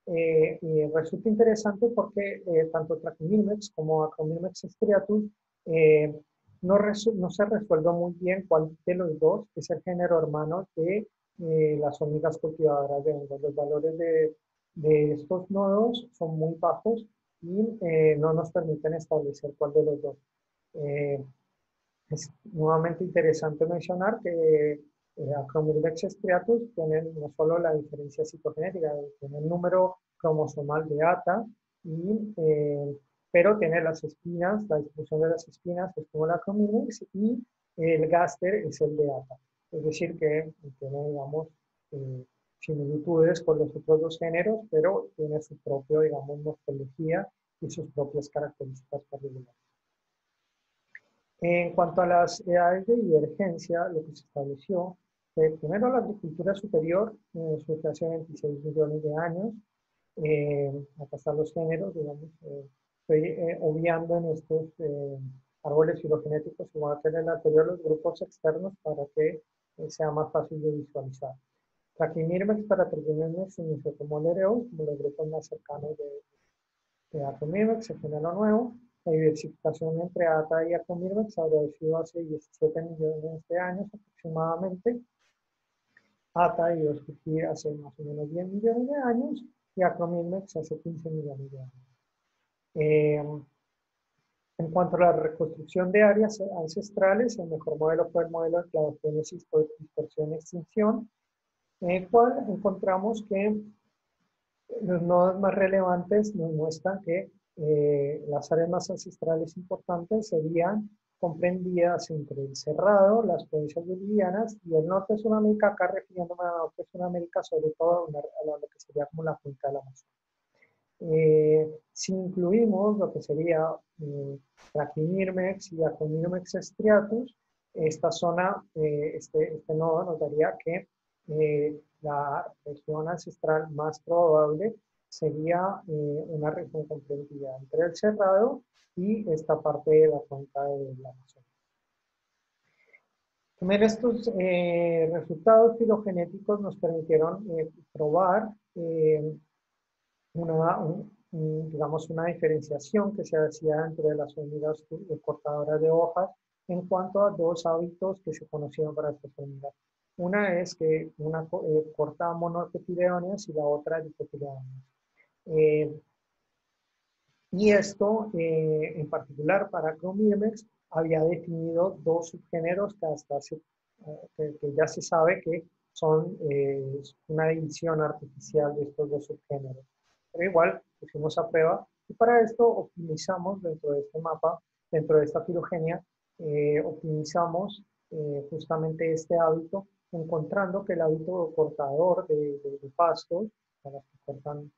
eh, resulta interesante porque eh, tanto Trachomirmex como Acromirmex striatus eh, no, no, se resuelve muy bien cuál de los dos es el género hermano de eh, las hormigas cultivadoras de hongos. Los valores de, de, estos nodos son muy bajos y no nos permiten establecer cuál de los dos. es nuevamente interesante mencionar que eh, Acromirmex striatus tienen no solo la diferencia citogenética, tiene el número cromosomal de ATA, y, eh, pero tiene las espinas, la distribución de las espinas es como la Acromirmex y el gaster es el de ATA. Es decir, que tiene, digamos, eh, similitudes con los otros dos géneros, pero tiene su propio, digamos, morfología y sus propias características particulares. En cuanto a las edades de divergencia, lo que se estableció primero, la agricultura superior eh, surge hace 26 millones de años. Eh, acá están los géneros, digamos. Eh, estoy eh, obviando en estos árboles filogenéticos, igual que en el anterior, los grupos externos para que sea más fácil de visualizar. Trachimirmex para Trachimirmex se inició como Lereus, como los grupos más cercanos de, de Acomirmex, el género nuevo. La diversificación entre ATA y Acomirmex habrá sido hace 17 millones de años aproximadamente. ATA y surgir hace más o menos 10 millones de años y Acromirmex hace 15 millones de años. Em, en cuanto a la reconstrucción de áreas ancestrales, el mejor modelo fue el modelo de cladogénesis por dispersión y extinción, en el cual encontramos que los nodos más relevantes nos muestran que eh, las áreas más ancestrales importantes serían comprendidas entre el Cerrado, las provincias bolivianas y el norte de Sudamérica, acá refiriéndome a norte de Sudamérica, sobre todo a lo que sería como la cuenca del Amazonas. Eh, si incluimos lo que sería eh, Trachimirmex y Acomirmex striatus, esta zona, eh, este, este nodo nos daría que eh, la región ancestral más probable sería una región comprendida entre el Cerrado y esta parte de la cuenca de la Amazonas. También estos eh, resultados filogenéticos nos permitieron eh, probar eh, una, digamos, una diferenciación que se hacía entre las hormigas cortadoras de hojas en cuanto a dos hábitos que se conocían para estas hormigas. Una es que una cortaba monocotiledoneas y la otra dicotiledoneas. Y esto, eh, en particular para Chromirmex, había definido dos subgéneros que, hasta eh, que, ya se sabe que son eh, una división artificial de estos dos subgéneros. Pero igual, pusimos a prueba y para esto optimizamos dentro de este mapa, dentro de esta filogenia, optimizamos justamente este hábito, encontrando que el hábito cortador de, de pastos, para los que cortan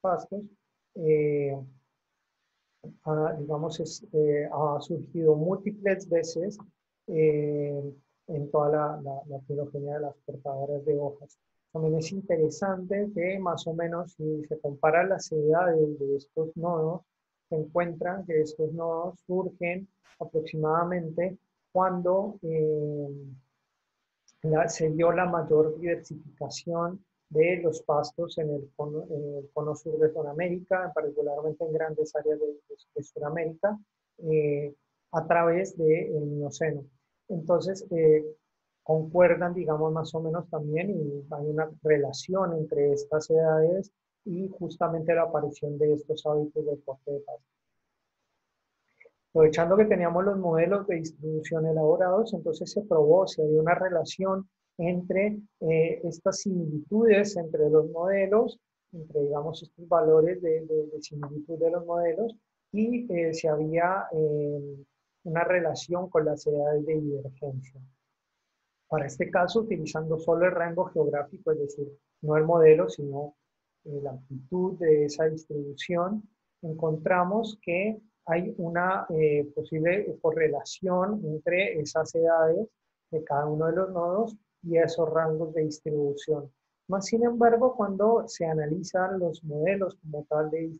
pastos, eh, digamos, eh, ha surgido múltiples veces eh, en toda la, la, filogenia de las portadoras de hojas. También es interesante que más o menos si se compara las edades de estos nodos, se encuentran que estos nodos surgen aproximadamente cuando eh, se dio la mayor diversificación de los pastos en el cono, sur de Sudamérica, particularmente en grandes áreas de, Sudamérica, eh, a través del Mioceno. Entonces, eh, concuerdan, digamos, más o menos también, y hay una relación entre estas edades y justamente la aparición de estos hábitos de corte de pasto. Aprovechando que teníamos los modelos de distribución elaborados, entonces se probó si había una relación entre eh, estas similitudes entre los modelos, entre, digamos, estos valores de, similitud de los modelos, y eh, si había eh, una relación con las edades de divergencia. Para este caso, utilizando solo el rango geográfico, es decir, no el modelo, sino la amplitud de esa distribución, encontramos que hay una posible correlación entre esas edades de cada uno de los nodos y esos rangos de distribución. Más sin embargo, cuando se analizan los modelos como tal de,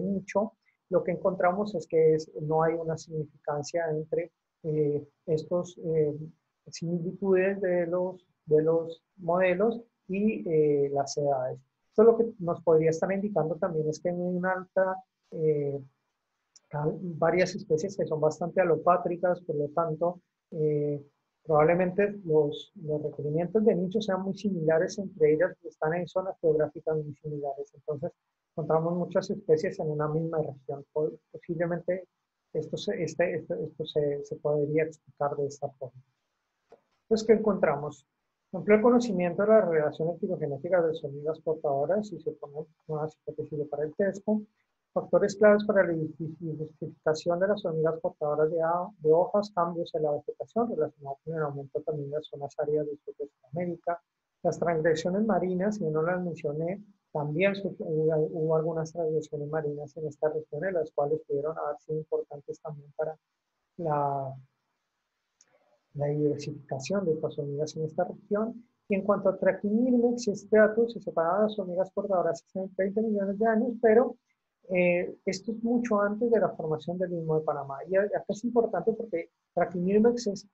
nicho, lo que encontramos es que no hay una significancia entre eh, estos eh, similitudes de los, de los modelos y eh, las edades. Esto lo que nos podría estar indicando también es que hay una alta, varias especies que son bastante alopátricas, por lo tanto, Probablemente los, los, requerimientos de nicho sean muy similares entre ellas, están en zonas geográficas muy similares. Entonces, encontramos muchas especies en una misma región. Posiblemente esto se, este, esto, esto se, se, podría explicar de esta forma. Entonces, ¿qué encontramos? Amplió el conocimiento de las relaciones filogenéticas de hormigas portadoras y se pone una hipótesis para el texto. Factores claves para la identificación de las hormigas portadoras de, de, hojas, cambios en la vegetación relacionados con el aumento también de las zonas áridas de Sudamérica, las transgresiones marinas, y no las mencioné, también hubo, algunas transgresiones marinas en esta región, las cuales pudieron haber sido importantes también para la, la diversificación de estas hormigas en esta región. Y en cuanto a Trachinimex y Stratus, se separaban las hormigas portadoras hace 20 millones de años, pero eh, esto es mucho antes de la formación del mismo de Panamá. Y acá es importante porque Trachinimex es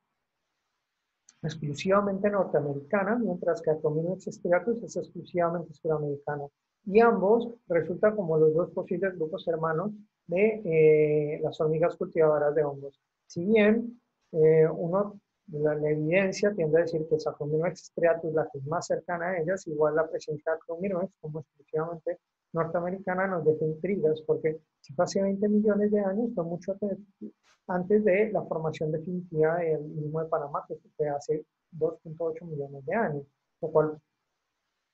exclusivamente norteamericana, mientras que Acromyrmex striatus es exclusivamente sudamericana. Y ambos resultan como los dos posibles grupos hermanos de eh, las hormigas cultivadoras de hongos. Si bien eh, uno, la, evidencia tiende a decir que Saccharomyrmex striatus la que es más cercana a ellas, igual la presencia de Acromyrmex como exclusivamente norteamericana nos deja intrigas, porque si fue hace 20 millones de años, fue mucho antes de la formación definitiva del mismo de Panamá, que fue hace 2.8 millones de años, lo cual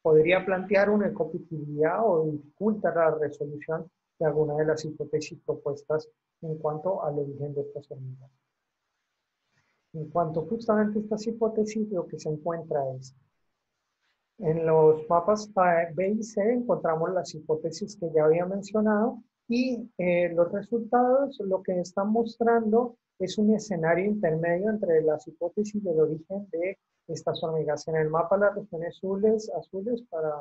podría plantear una incompatibilidad o dificultar la resolución de alguna de las hipótesis propuestas en cuanto al origen de estas hormigas. En cuanto justamente a estas hipótesis, lo que se encuentra es en los mapas B y C encontramos las hipótesis que ya había mencionado y eh, los resultados lo que están mostrando es un escenario intermedio entre las hipótesis del origen de estas hormigas. En el mapa las regiones azules, azules para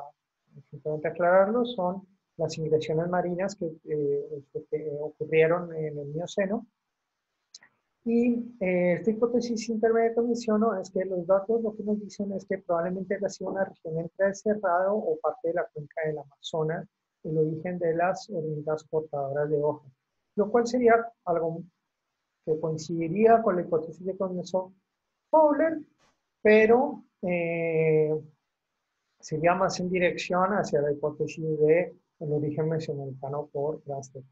simplemente aclararlo, son las ingresiones marinas que, eh, que ocurrieron en el Mioceno y eh, esta hipótesis intermedia que menciono es que los datos lo que nos dicen es que probablemente ha sido una región entre Cerrado o parte de la cuenca del Amazonas el origen de las hormigas portadoras de hojas, lo cual sería algo que coincidiría con la hipótesis de comenzó Fowler, pero eh, sería más en dirección hacia la hipótesis de origen mesoamericano por Francis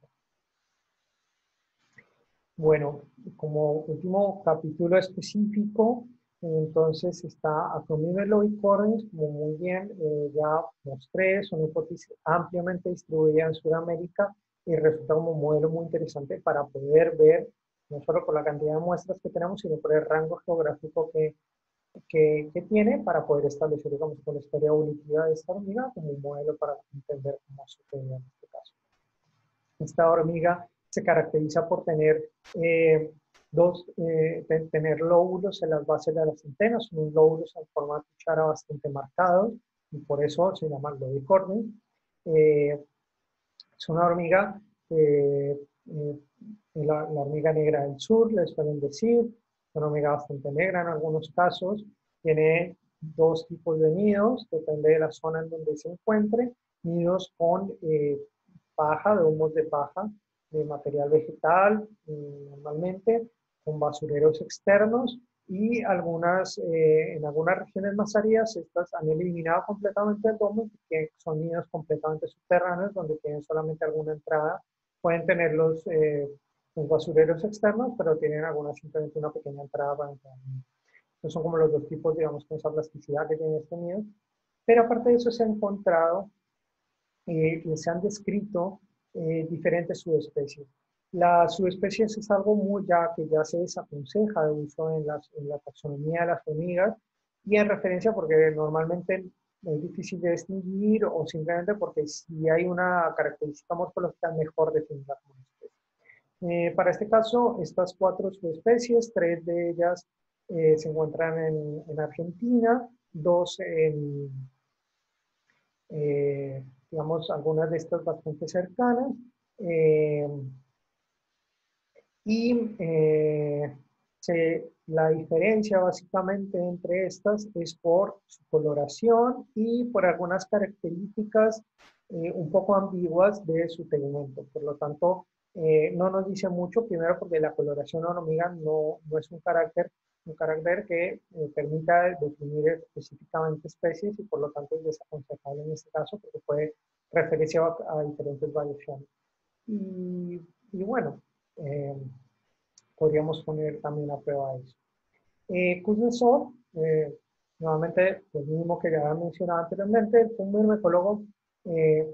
bueno, como último capítulo específico, entonces está Acromimelo y Cornes, como muy bien eh, ya mostré, son hipótesis ampliamente distribuidas en Sudamérica y resulta como un modelo muy interesante para poder ver, no solo por la cantidad de muestras que tenemos, sino por el rango geográfico que, que, que tiene para poder establecer, digamos, con la historia evolutiva de esta hormiga como un modelo para entender cómo sucede en este caso. Esta hormiga se caracteriza por tener eh, Dos, eh, tener lóbulos en las bases de las antenas, unos lóbulos en forma de cuchara bastante marcados y por eso se llaman lobicornis. Eh, es una hormiga, eh, la, hormiga negra del sur, les suelen decir, es una hormiga bastante negra en algunos casos, tiene dos tipos de nidos, depende de la zona en donde se encuentre, nidos con paja, de humos de paja, de material vegetal normalmente, con basureros externos y algunas, eh, en algunas regiones más áridas estas han eliminado completamente el domo, que son nidos completamente subterráneos donde tienen solamente alguna entrada. Pueden tener los, eh, los basureros externos, pero tienen algunas simplemente una pequeña entrada para entrar. Estos son como los dos tipos, digamos, con esa plasticidad que tiene este nido. Pero aparte de eso se han encontrado eh, y se han descrito diferentes subespecies. La subespecie es algo muy ya que ya se desaconseja de uso en, la taxonomía de las hormigas y en referencia porque normalmente es difícil de distinguir o simplemente porque si hay una característica morfológica mejor definida como especie. Eh, para este caso, estas cuatro subespecies, tres de ellas eh, se encuentran en, Argentina, dos en, eh, digamos, algunas de estas bastante cercanas. Y eh, la diferencia básicamente entre estas es por su coloración y por algunas características eh, un poco ambiguas de su tegumento. Por lo tanto, eh, no nos dice mucho, primero porque la coloración hormiga no, no es un carácter, un carácter que permita definir específicamente especies y por lo tanto es desaconsejable en este caso porque puede referirse a, diferentes variaciones. Y, y bueno, eh, podríamos poner también a prueba eso. Eh, Kuznetsov, eh, nuevamente, lo mismo que ya mencionado anteriormente, fue un myrmecólogo eh,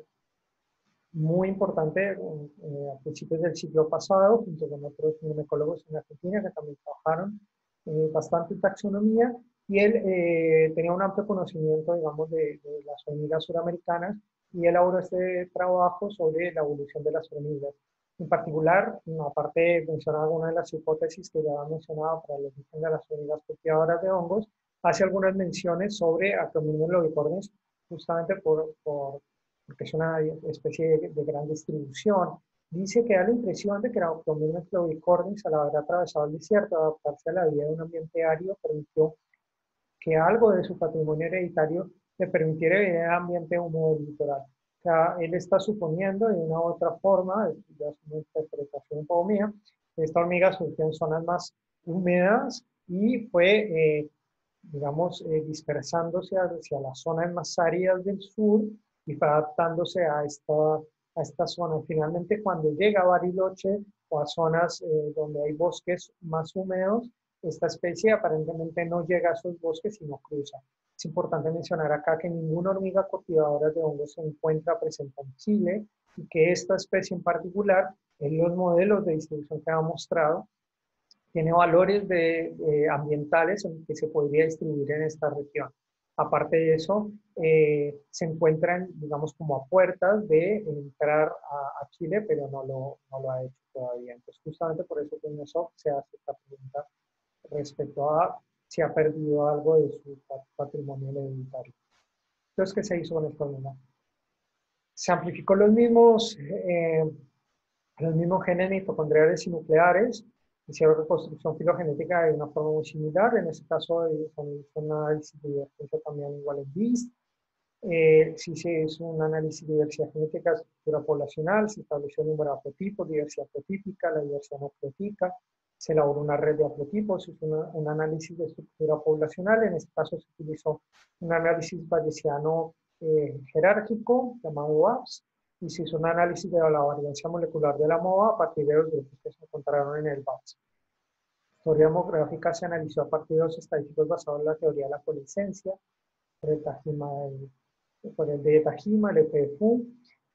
muy importante eh, a principios del siglo pasado, junto con otros myrmecólogos en Argentina que también trabajaron bastante en taxonomía, y él tenía un amplio conocimiento, digamos, de, de las hormigas suramericanas, y elaboró este trabajo sobre la evolución de las hormigas. En particular, aparte de mencionar algunas de las hipótesis que ya han mencionado para el origen de las hormigas cultivadoras de hongos, hace algunas menciones sobre Acrominium lobicornis, justamente por, por, porque es una especie de, gran distribución. Dice que da la impresión de que Acrominium lobicornis, al haber atravesado el desierto, adaptarse a la vida de un ambiente árido, permitió que algo de su patrimonio hereditario le permitiera vivir en el ambiente húmedo del litoral. Sea, él está suponiendo de una u otra forma, ya es una interpretación un poco mía, esta hormiga surgió en zonas más húmedas y fue, eh, digamos, eh, dispersándose hacia las zonas más áridas del sur y fue adaptándose a esta, a esta zona. Finalmente, cuando llega a Bariloche o a zonas eh, donde hay bosques más húmedos, esta especie aparentemente no llega a esos bosques, sino cruza. Es importante mencionar acá que ninguna hormiga cultivadora de hongos se encuentra presente en Chile y que esta especie en particular, en los modelos de distribución que ha mostrado, tiene valores de, ambientales en que se podría distribuir en esta región. Aparte de eso, eh, se encuentran, digamos, como a puertas de entrar a, Chile, pero no lo, no lo, ha hecho todavía. Entonces, justamente por eso eso se hace esta pregunta respecto a si ha perdido algo de su patrimonio hereditario. Entonces, ¿qué se hizo con el problema? Se amplificó los mismos, eh, los mismos genes mitocondriales y nucleares, hicieron reconstrucción filogenética de una forma muy similar, en este caso son un análisis de divergencia también igual en BIST, eh, si se hizo un análisis de diversidad genética, estructura poblacional, se estableció el número de haplotipos, diversidad protípica, la diversidad no se elaboró una red de haplotipos, se hizo un análisis de estructura poblacional, en este caso se utilizó un análisis bayesiano eh, jerárquico llamado APS, y se hizo un análisis de la variancia molecular de la MOA a partir de los grupos que se encontraron en el BAPS. La teoría demográfica se analizó a partir de los estadísticos basados en la teoría de la coalescencia, el, por el de Tajima, el FFU,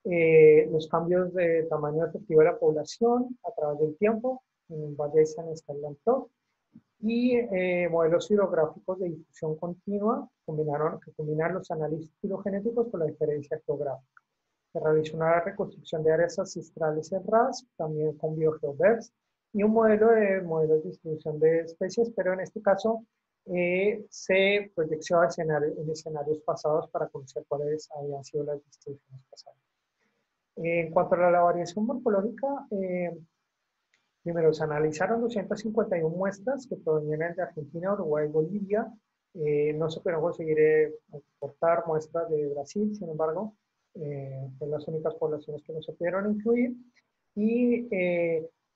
eh, los cambios de tamaño efectivo de la población a través del tiempo, en Bayesian Scalar y eh, modelos hidrográficos de difusión continua combinaron, que combinaron los análisis filogenéticos con la diferencia geográfica. Se realizó una reconstrucción de áreas ancestrales en RAS, también con BioGeoVerse, y un modelo de modelos de distribución de especies, pero en este caso eh, se proyectó escenario, en escenarios pasados para conocer cuáles habían sido las distribuciones pasadas. en cuanto a la variación morfológica, eh, primero se analizaron 251 muestras que provenían de Argentina, Uruguay y Bolivia. Eh, no se pudieron conseguir exportar muestras de Brasil, sin embargo, son las únicas poblaciones que no se pudieron incluir. Y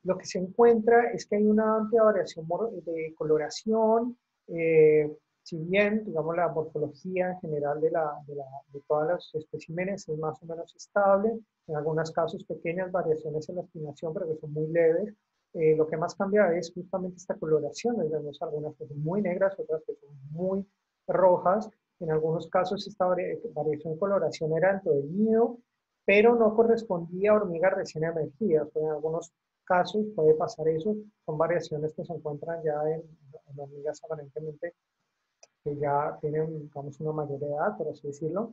lo que se encuentra es que hay una amplia variación de coloración, eh, si bien, digamos, la morfología en general de, la, de, todas los especímenes es más o menos estable, en algunos casos pequeñas variaciones en la espinación, pero que son muy leves, eh, lo que más cambia es justamente esta coloración, vemos algunas que son muy negras, otras que son muy rojas, en algunos casos esta variación de coloración era dentro del nido, pero no correspondía a hormigas recién emergidas, en algunos casos puede pasar eso, son variaciones que se encuentran ya en, hormigas aparentemente que ya tienen, digamos, una mayor edad, por así decirlo.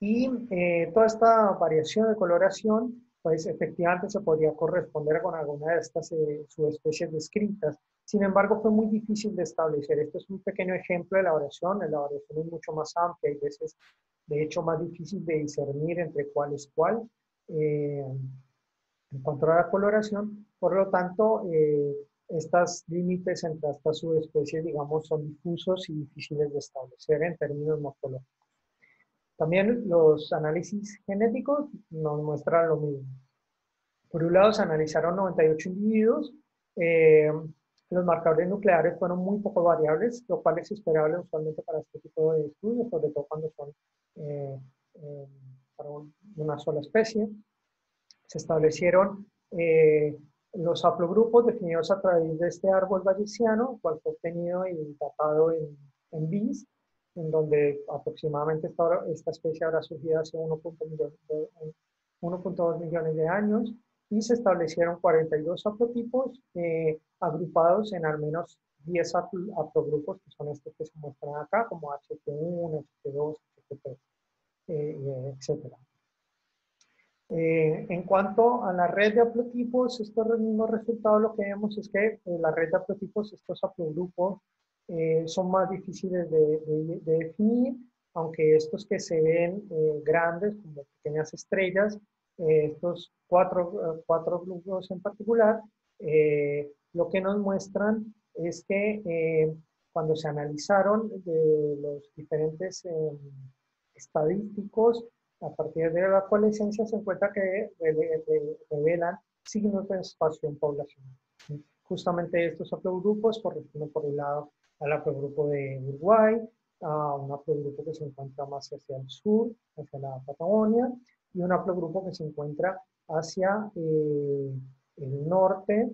Y eh, toda esta variación de coloración, pues efectivamente se podría corresponder con alguna de estas eh, subespecies descritas. Sin embargo, fue muy difícil de establecer. Esto es un pequeño ejemplo de la variación. La variación es mucho más amplia y veces, de hecho, más difícil de discernir entre cuál es cuál. Eh, en cuanto a la coloración, por lo tanto, eh, estos límites entre estas subespecies, digamos, son difusos y difíciles de establecer en términos morfológicos. También los análisis genéticos nos muestran lo mismo. Por un lado, se analizaron 98 individuos. Eh, los marcadores nucleares fueron muy poco variables, lo cual es esperable usualmente para este tipo de estudios, sobre todo cuando son eh, para una sola especie se establecieron eh, los haplogrupos definidos a través de este árbol bayesiano, cual fue obtenido y datado en, en BIS, en donde aproximadamente esta, esta especie habrá surgido hace 1.2 millones de años, y se establecieron 42 haplotipos eh, agrupados en al menos 10 haplogrupos, que son estos que se muestran acá, como HT1, HT2, HT3, eh, etc. Eh, en cuanto a la red de haplotipos, estos mismos resultados lo que vemos es que eh, la red de haplotipos, estos haplogrupos, eh, son más difíciles de, definir, aunque estos que se ven grandes, como pequeñas estrellas, estos cuatro, cuatro grupos en particular, lo que nos muestran es que cuando se analizaron de los diferentes estadísticos, a partir de la coalescencia se encuentra que revelan signos de expansión poblacional. Justamente estos haplogrupos corresponden por un lado al haplogrupo de Uruguay, a un haplogrupo que se encuentra más hacia el sur, hacia la Patagonia, y un haplogrupo que se encuentra hacia eh, el norte,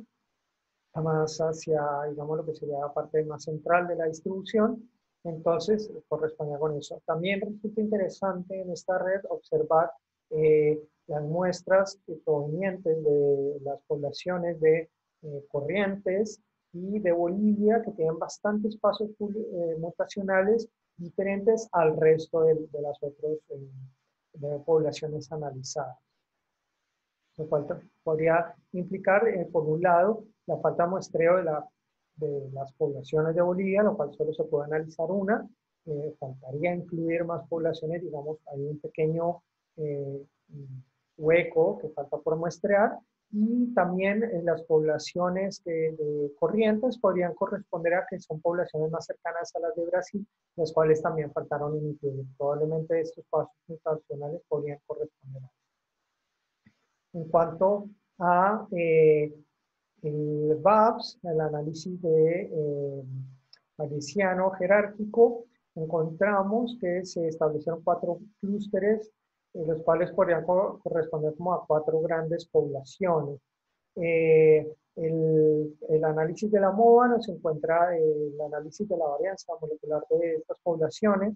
más hacia, digamos, lo que sería la parte más central de la distribución, entonces, corresponde con eso. También resulta interesante en esta red observar eh, las muestras provenientes de las poblaciones de eh, Corrientes y de Bolivia, que tienen bastantes pasos eh, mutacionales diferentes al resto de, las otras poblaciones analizadas. Lo cual podría implicar, por un lado, la falta de muestreo de la de las poblaciones de Bolivia, lo cual solo se puede analizar una. Eh, faltaría incluir más poblaciones, digamos, hay un pequeño eh, hueco que falta por muestrear. Y también en las poblaciones de, corrientes podrían corresponder a que son poblaciones más cercanas a las de Brasil, las cuales también faltaron incluir. Probablemente estos pasos mutacionales podrían corresponder a En cuanto a eh, el VAPS, el análisis de eh, jerárquico, encontramos que se establecieron cuatro clústeres, los cuales podrían corresponder como a cuatro grandes poblaciones. Eh, el, el, análisis de la MOVA nos encuentra el análisis de la varianza molecular de estas poblaciones,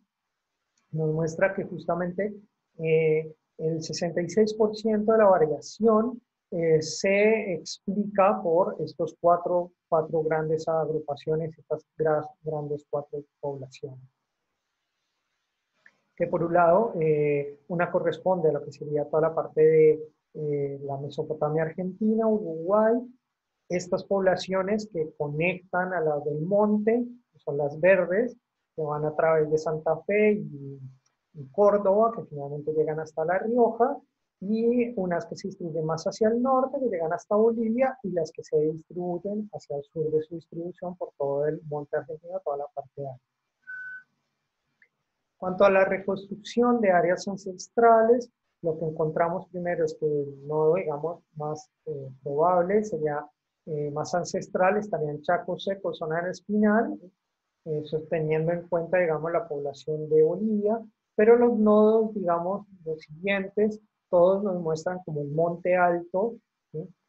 nos muestra que justamente eh, el 66% de la variación eh, se explica por estos cuatro, cuatro grandes agrupaciones, estas grandes cuatro poblaciones. Que por un lado, eh, una corresponde a lo que sería toda la parte de eh, la Mesopotamia Argentina, Uruguay, estas poblaciones que conectan a las del monte, que son las verdes, que van a través de Santa Fe y, Córdoba, que finalmente llegan hasta La Rioja, y unas que se distribuyen más hacia el norte, que llegan hasta Bolivia, y las que se distribuyen hacia el sur de su distribución por todo el monte argentino, toda la parte de Cuanto a la reconstrucción de áreas ancestrales, lo que encontramos primero es que el nodo, digamos, más eh, probable sería eh, más ancestral, estaría en Chaco Seco, zona del Espinal, eso teniendo en cuenta, digamos, la población de Bolivia, pero los nodos, digamos, los siguientes, todos nos muestran como el Monte Alto,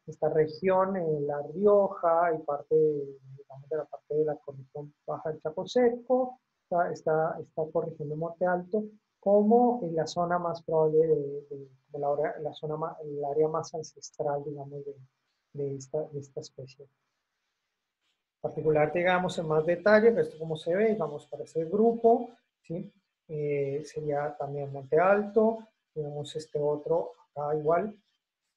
esta región, en La Rioja y parte, digamos, de la parte de la corriente baja del Chaco Seco, está, está, corrigiendo Monte Alto, como en la zona más probable de, la, la, zona el área más ancestral, digamos, de, de, esta, de esta especie. En particular, digamos, en más detalle, esto como se ve, vamos para ese grupo, ¿sí? Eh, sería también Monte Alto, tenemos este otro acá igual,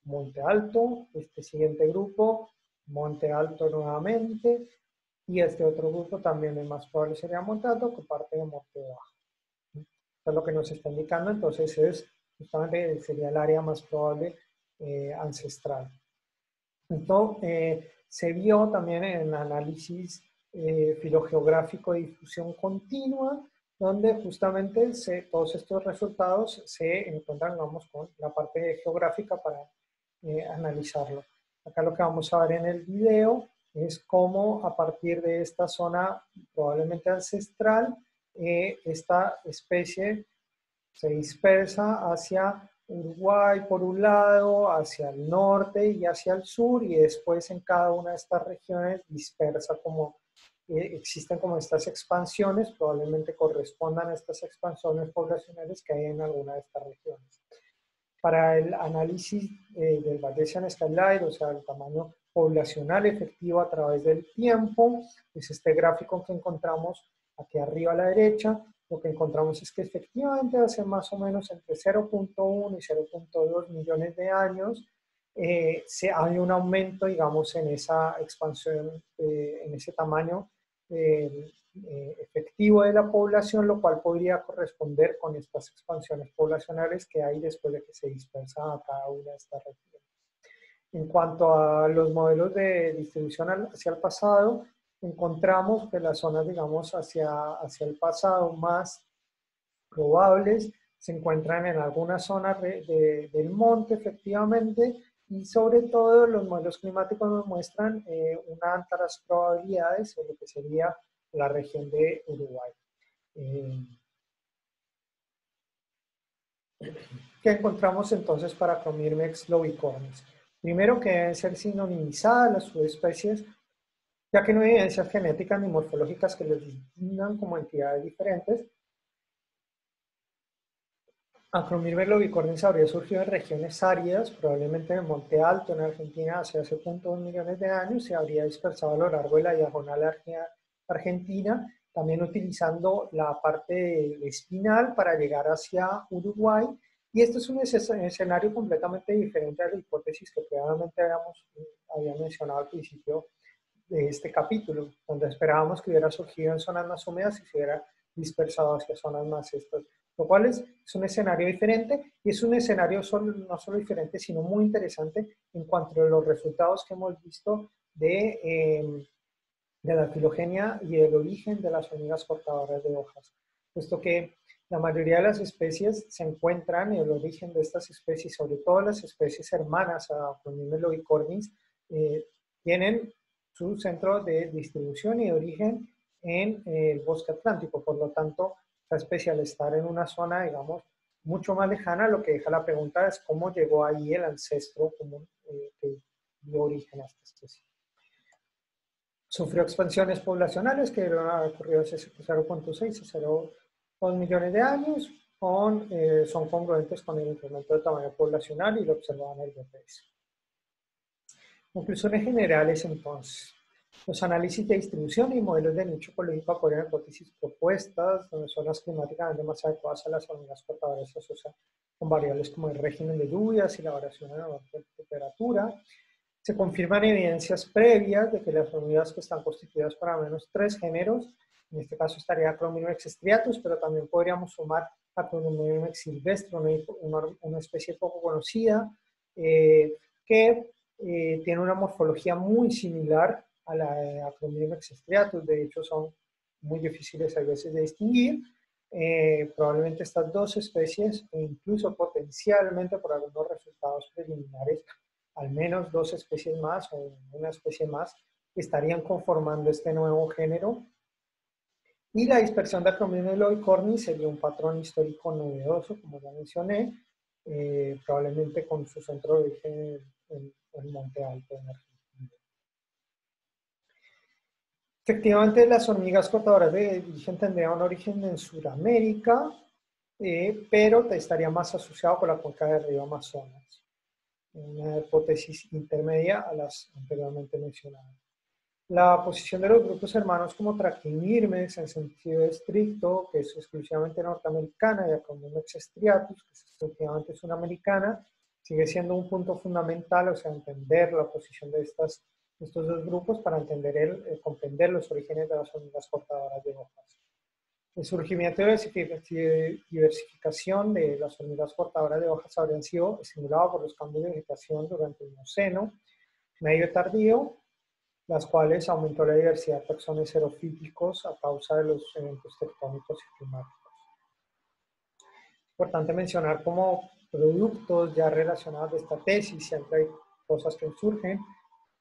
Monte Alto, este siguiente grupo, Monte Alto nuevamente, y este otro grupo también es más probable sería Monte Alto que parte de Monte Bajo. Esto es lo que nos está indicando, entonces es justamente sería el área más probable eh, ancestral. Entonces, eh, se vio también en el análisis eh, filogeográfico de difusión continua, donde justamente todos estos resultados se encuentran, vamos, con la parte geográfica para analizarlo. Acá lo que vamos a ver en el video es cómo a partir de esta zona probablemente ancestral, eh, esta especie se dispersa hacia Uruguay por un lado, hacia el norte y hacia el sur, y después en cada una de estas regiones dispersa como existen como estas expansiones, probablemente correspondan a estas expansiones poblacionales que hay en alguna de estas regiones. Para el análisis eh, del Valdesian Skyline, o sea, el tamaño poblacional efectivo a través del tiempo. Es este gráfico que encontramos aquí arriba a la derecha. Lo que encontramos es que efectivamente hace más o menos entre 0.1 y 0.2 millones de años eh, se, hay un aumento, digamos, en esa expansión, eh, en ese tamaño eh, efectivo de la población, lo cual podría corresponder con estas expansiones poblacionales que hay después de que se dispersa a cada una de estas regiones. En cuanto a los modelos de distribución hacia el pasado, encontramos que las zonas, digamos, hacia, hacia el pasado más probables se encuentran en algunas zonas del monte, efectivamente, y sobre todo los modelos climáticos nos muestran eh, una altas probabilidades en lo que sería la región de Uruguay. Eh, ¿Qué encontramos entonces para Cromirmex lobicornis? Primero que deben ser sinonimizadas las subespecies, ya que no hay evidencias genéticas ni morfológicas que les distingan como entidades diferentes. Acromirmelo bicornis habría surgido en regiones áridas, probablemente en Monte Alto, en Argentina, hace hace 0.1 millones de años, se habría dispersado a lo largo de la diagonal argentina, también utilizando la parte espinal para llegar hacia Uruguay y esto es un escenario completamente diferente a la hipótesis que previamente habíamos, había mencionado al principio de este capítulo, donde esperábamos que hubiera surgido en zonas más húmedas y se hubiera dispersado hacia zonas más secas. Lo cual es, un escenario diferente y es un escenario no solo diferente, sino muy interesante en cuanto a los resultados que hemos visto de, em, de la filogenia y el origen de las hormigas portadoras de hojas. Puesto que la mayoría de las especies se encuentran, en el origen de estas especies, sobre todo las especies hermanas a Promimelo y Cornis, eh, tienen su centro de distribución y de origen en eh, el bosque atlántico. Por lo tanto, esta especie al estar en una zona, digamos, mucho más lejana, lo que deja la pregunta es cómo llegó ahí el ancestro común eh, que dio origen a esta especie. Sufrió expansiones poblacionales que ocurrido hace 0.6 a 0 2 millones de años con, eh, son congruentes con el incremento de tamaño poblacional y lo observado en el BPS. Conclusiones generales entonces. Los análisis de distribución y modelos de nicho ecológico apoyan hipótesis propuestas, donde zonas climáticamente más adecuadas a las hormigas portadoras se asocian con variables como el régimen de lluvias y la variación en la temperatura. Se confirman evidencias previas de que las hormigas que están constituidas por al menos tres géneros, en este caso estaría Acromyrmex striatus, pero también podríamos sumar Acromyrmex silvestre, una, una, especie poco conocida, eh, que eh, tiene una morfología muy similar a la de Acromyrmex striatus, de hecho son muy difíciles a veces de distinguir. Eh, probablemente estas dos especies, e incluso potencialmente por algunos resultados preliminares, al menos dos especies más o una especie más, estarían conformando este nuevo género. Y la dispersión de Acromyrmex corni sería un patrón histórico novedoso, como ya mencioné, eh, probablemente con su centro de origen en, en Monte Alto, en Argentina. Efectivamente, las hormigas cortadoras de origen tendrían un origen en Sudamérica, eh, pero estaría más asociado con la cuenca del río Amazonas. Una hipótesis intermedia a las anteriormente mencionadas. La posición de los grupos hermanos como Trachimirmes en sentido estricto, que es exclusivamente norteamericana, y Acromyrmex striatus, que es exclusivamente sudamericana, sigue siendo un punto fundamental, o sea, entender la posición de estas, estos dos grupos para entender el, eh, comprender los orígenes de las hormigas cortadoras de hojas. El surgimiento y diversificación de las hormigas cortadoras de hojas habrían sido estimulados por los cambios de vegetación durante el Mioceno medio tardío las cuales aumentó la diversidad de taxones xerofíticos a causa de los eventos tectónicos y climáticos. Importante mencionar como productos ya relacionados de esta tesis, siempre hay cosas que surgen.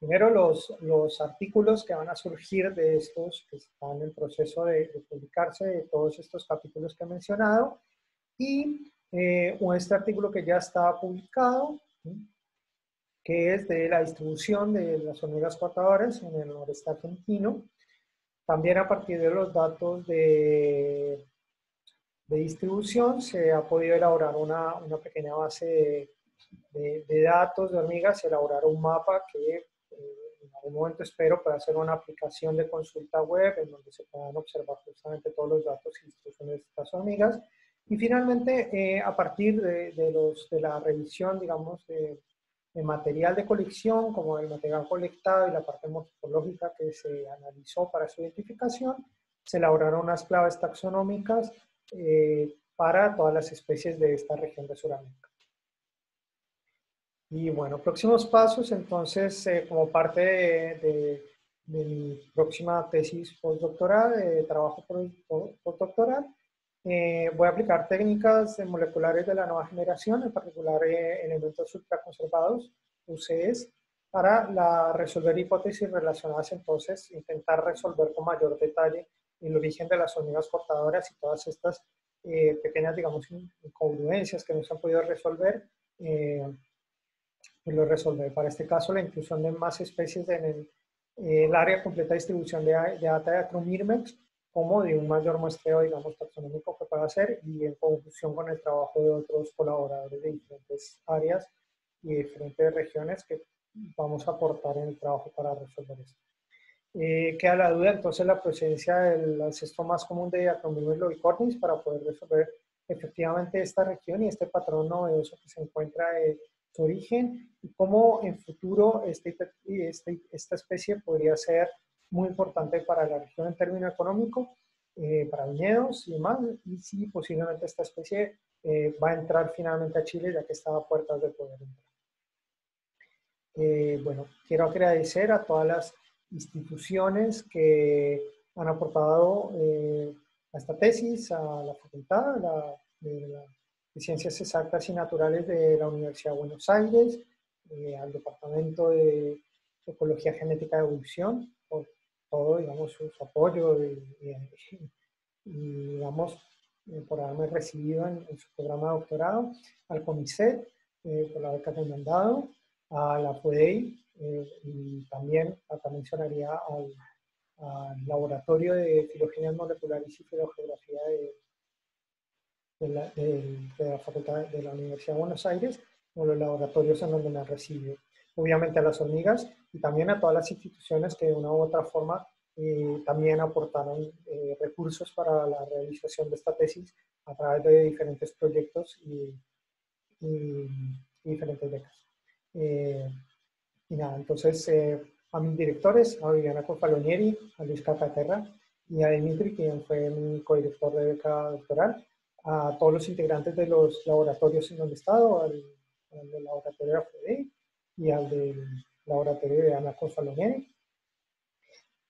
Primero, los, los artículos que van a surgir de estos, que están en proceso de, publicarse, de todos estos capítulos que he mencionado, y eh, este artículo que ya está publicado, que es de la distribución de las hormigas cortadoras en el noreste argentino. También a partir de los datos de, de distribución se ha podido elaborar una, una pequeña base de, de, datos de hormigas elaborar un mapa que algún momento espero pueda ser una aplicación de consulta web en donde se puedan observar justamente todos los datos y distribuciones de estas hormigas. Y finalmente, eh, a partir de, la revisión, digamos, de, de material de colección, como el material colectado y la parte morfológica que se analizó para su identificación, se elaboraron unas claves taxonómicas eh, para todas las especies de esta región de Sudamérica. Y bueno, próximos pasos, entonces, eh, como parte de, mi próxima tesis postdoctoral, de trabajo postdoctoral, eh, voy a aplicar técnicas moleculares de la nueva generación, en particular eh, elementos ultraconservados, UCS, para la, resolver hipótesis relacionadas entonces, intentar resolver con mayor detalle el origen de las hormigas portadoras y todas estas eh, pequeñas, digamos, incongruencias que no se han podido resolver, eh, lo resolver. Para este caso, la inclusión de más especies en el, el área completa de distribución de, de data de Acromirmex como de un mayor muestreo, digamos, taxonómico que pueda hacer y en conjunción con el trabajo de otros colaboradores de diferentes áreas y diferentes regiones que vamos a aportar en el trabajo para resolver esto. Eh, queda la duda entonces la presencia del ancestro más común de Acromyrmex lobicornis para poder resolver efectivamente esta región y este patrón novedoso que se encuentra de su origen y cómo en futuro este, este, esta especie podría ser muy importante para la región en términos económicos, eh, para viñedos y demás, y si posiblemente esta especie eh, va a entrar finalmente a Chile ya que está a puertas de poder entrar. Eh, bueno, quiero agradecer a todas las instituciones que han aportado a esta tesis, a la facultad de, Ciencias Exactas y Naturales de la Universidad de Buenos Aires, al Departamento de Ecología Genética de Evolución, por todo, digamos, su, apoyo y, digamos, eh, por haberme recibido en, su programa de doctorado, al CONICET, eh, por la beca que me han dado, a la FUDEI eh, y también acá mencionaría al, Laboratorio de Filogenias Moleculares y Filogeografía de, de, la, de, la, Facultad de la Universidad de Buenos Aires, o los laboratorios en donde han recibido obviamente a las hormigas y también a todas las instituciones que de una u otra forma eh, también aportaron eh, recursos para la realización de esta tesis a través de diferentes proyectos y, diferentes becas. Eh, y nada, entonces eh, a mis directores, a Viviana Confalonieri, a Luis Cacaterra y a Dimitri, quien fue mi codirector de beca doctoral, a todos los integrantes de los laboratorios en donde he estado, al, del laboratorio de y al del laboratorio de Ana Confalonieri,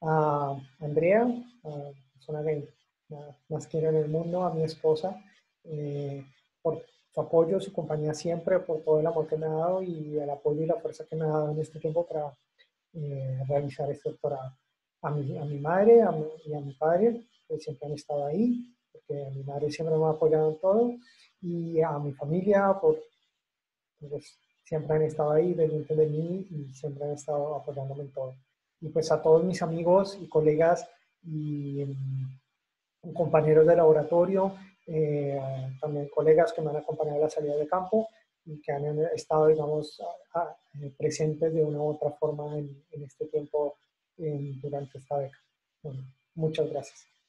a Andrea, a persona que más quiero en el mundo, a mi esposa, eh, por su apoyo, su compañía siempre, por todo el amor que me ha dado y el apoyo y la fuerza que me ha dado en este tiempo para eh, realizar este doctorado. A mi, a mi madre a y a mi padre, que siempre han estado ahí, porque mi madre siempre me ha apoyado en todo, y a mi familia, por, pues, siempre han estado ahí delante de mí y siempre han estado apoyándome en todo. Y pues a todos mis amigos y colegas y mm, compañeros de laboratorio, eh, también colegas que me han acompañado a la salida de campo y que han estado, digamos, eh, presentes de una u otra forma en, este tiempo durante esta década. muchas gracias.